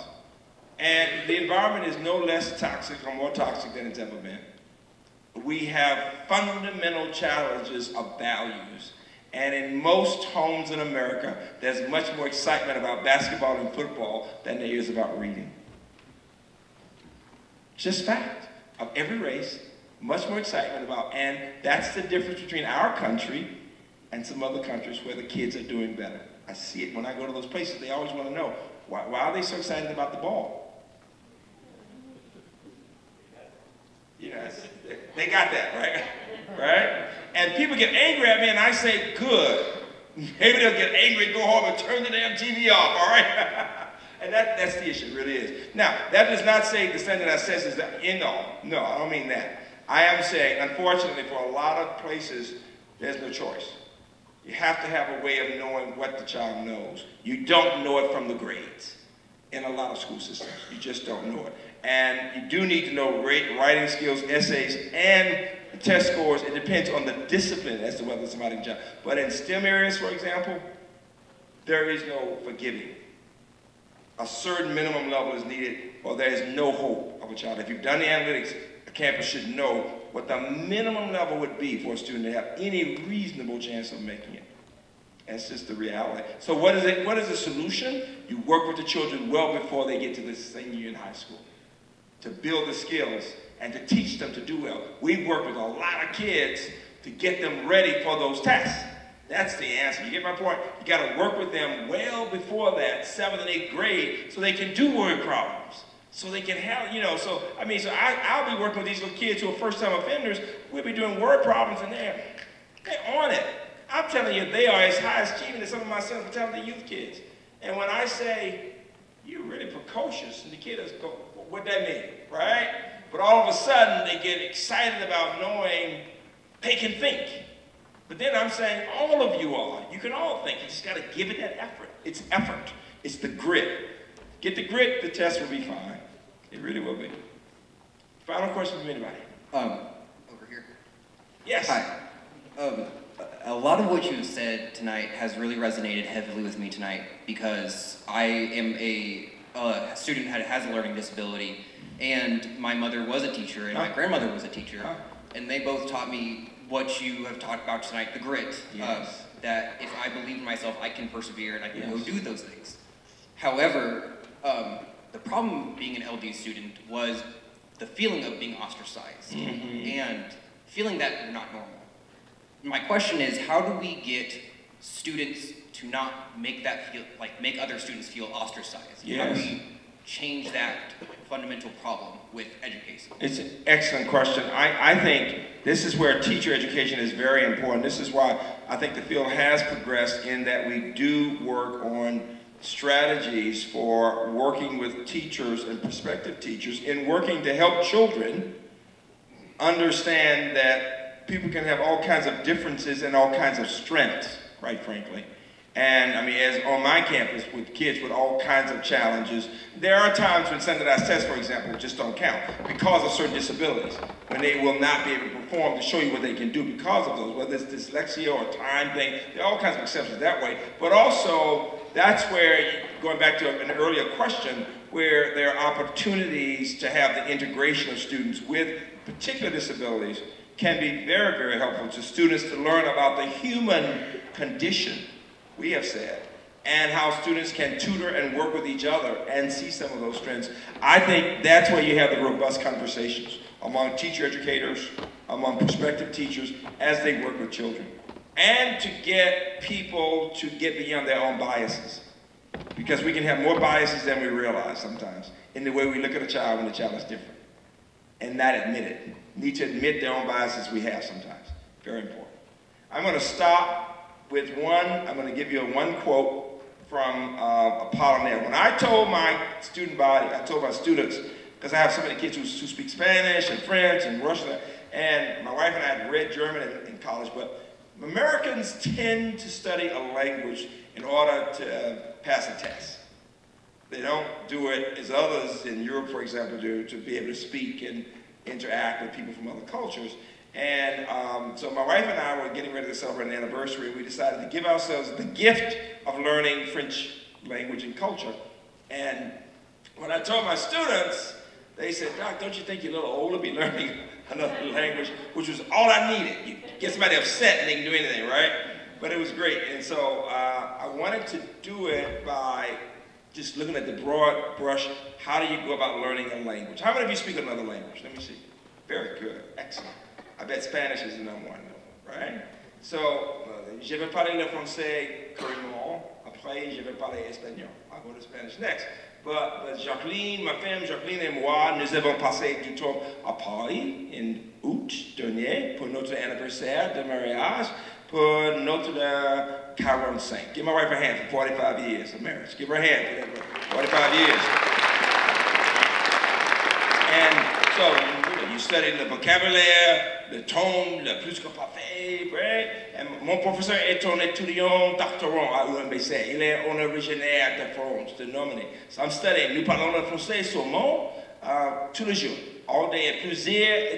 And the environment is no less toxic or more toxic than it's ever been. We have fundamental challenges of values and in most homes in America, there's much more excitement about basketball and football than there is about reading. Just fact of every race, much more excitement about, and that's the difference between our country and some other countries where the kids are doing better. I see it when I go to those places. They always want to know, why, why are they so excited about the ball? Yes, they got that, right? <laughs> Right? And people get angry at me and I say, good. Maybe they'll get angry and go home and turn the damn TV off, all right? <laughs> and that, that's the issue, really is. Now, that does not say the standardized test is the end all. No, I don't mean that. I am saying, unfortunately, for a lot of places, there's no choice. You have to have a way of knowing what the child knows. You don't know it from the grades in a lot of school systems. You just don't know it. And you do need to know writing skills, essays, and test scores. It depends on the discipline as to whether somebody can jump. But in STEM areas, for example, there is no forgiving. A certain minimum level is needed or there is no hope of a child. If you've done the analytics, a campus should know what the minimum level would be for a student to have any reasonable chance of making it. That's just the reality. So what is it? What is the solution? You work with the children well before they get to the senior year in high school to build the skills and to teach them to do well. We work with a lot of kids to get them ready for those tests. That's the answer. You get my point? You got to work with them well before that, seventh and eighth grade, so they can do word problems. So they can have, you know, so, I mean, so I, I'll be working with these little kids who are first-time offenders. We'll be doing word problems, and they're, they're on it. I'm telling you, they are as high achieving as some of my Center for Talented Youth kids. And when I say, you're really precocious, and the kid is go, what that mean, right? But all of a sudden, they get excited about knowing they can think. But then I'm saying all of you are. You can all think. You just got to give it that effort. It's effort. It's the grit. Get the grit, the test will be fine. It really will be. Final question from anybody? Um, over here. Yes. Hi. Um, a lot of what you have said tonight has really resonated heavily with me tonight because I am a, a student that has a learning disability and my mother was a teacher, and my grandmother was a teacher, and they both taught me what you have talked about tonight, the grit. Yes. that if I believe in myself, I can persevere and I can go do those things. However, um, the problem being an LD student was the feeling of being ostracized Mhm. and feeling that you're not normal. My question is, how do we get students to not make that feel like make other students feel ostracized? How Yes. do we change that fundamental problem with education? It's an excellent question. I, I think this is where teacher education is very important. This is why I think the field has progressed in that we do work on strategies for working with teachers and prospective teachers in working to help children understand that people can have all kinds of differences and all kinds of strengths, quite frankly. And I mean, as on my campus with kids with all kinds of challenges, there are times when standardized tests, for example, just don't count because of certain disabilities, when they will not be able to perform to show you what they can do because of those, whether it's dyslexia or time thing, there are all kinds of exceptions that way. But also, that's where, going back to an earlier question, where there are opportunities to have the integration of students with particular disabilities can be very, very helpful to students to learn about the human condition we have said, and how students can tutor and work with each other and see some of those trends. I think that's where you have the robust conversations among teacher educators, among prospective teachers, as they work with children. And to get people to get beyond their own biases. Because we can have more biases than we realize sometimes in the way we look at a child when the child is different. And not admit it. Need to admit their own biases we have sometimes. Very important. I'm going to stop with one, I'm going to give you a one quote from uh, Apollinaire. When I told my student body, I told my students, because I have so many kids who, who, speak Spanish and French and Russian, and my wife and I had read German in, in college, but Americans tend to study a language in order to uh, pass a test. They don't do it as others in Europe, for example, do, to be able to speak and interact with people from other cultures. And um, so my wife and I were getting ready to celebrate an anniversary, we decided to give ourselves the gift of learning French language and culture. And when I told my students, they said, Doc, don't you think you're a little old to be <laughs> learning another language? Which was all I needed. You get somebody upset and they can do anything, right? But it was great. And so uh, I wanted to do it by just looking at the broad brush. How do you go about learning a language? How many of you speak another language? Let me see. Very good. Excellent. I bet Spanish is the number one, right? So, uh, je vais parler le français couramment. Après, je vais parler espagnol. I'll go to Spanish next. But, but Jacqueline, ma femme Jacqueline et moi, nous avons passé du temps à Paris en août dernier pour notre anniversaire de mariage, pour notre 45. Give my wife a hand for 45 years of marriage. Give her a hand for that 45 years. And so, you, you study the vocabulary, le tome le plus que parfait, right? Et mon professeur est un étudiant doctorant à UMBC. Il est un originaire de France, de studying. Nous parlons le français seulement uh, tous les jours. All day. Plusieurs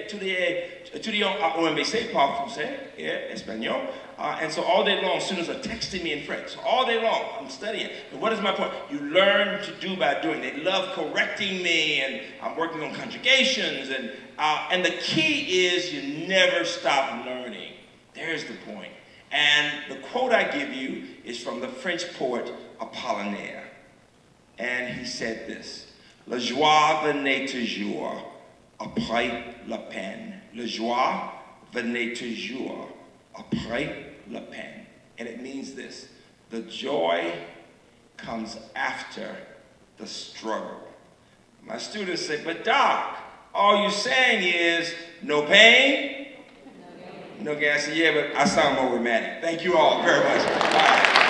étudiants à UMBC parlent français et espagnol. Uh, and so all day long, students are texting me in French. So all day long, I'm studying. And what is my point? You learn to do by doing. They love correcting me, and I'm working on conjugations, and uh, and the key is you never stop learning. There's the point. And the quote I give you is from the French poet Apollinaire. And he said this, La joie venait toujours après la peine. La joie venait toujours après la peine. And it means this, the joy comes after the struggle. My students say, but doc, all you're saying is no pain, no gas. Yeah, but I sound more romantic. Thank you all very much.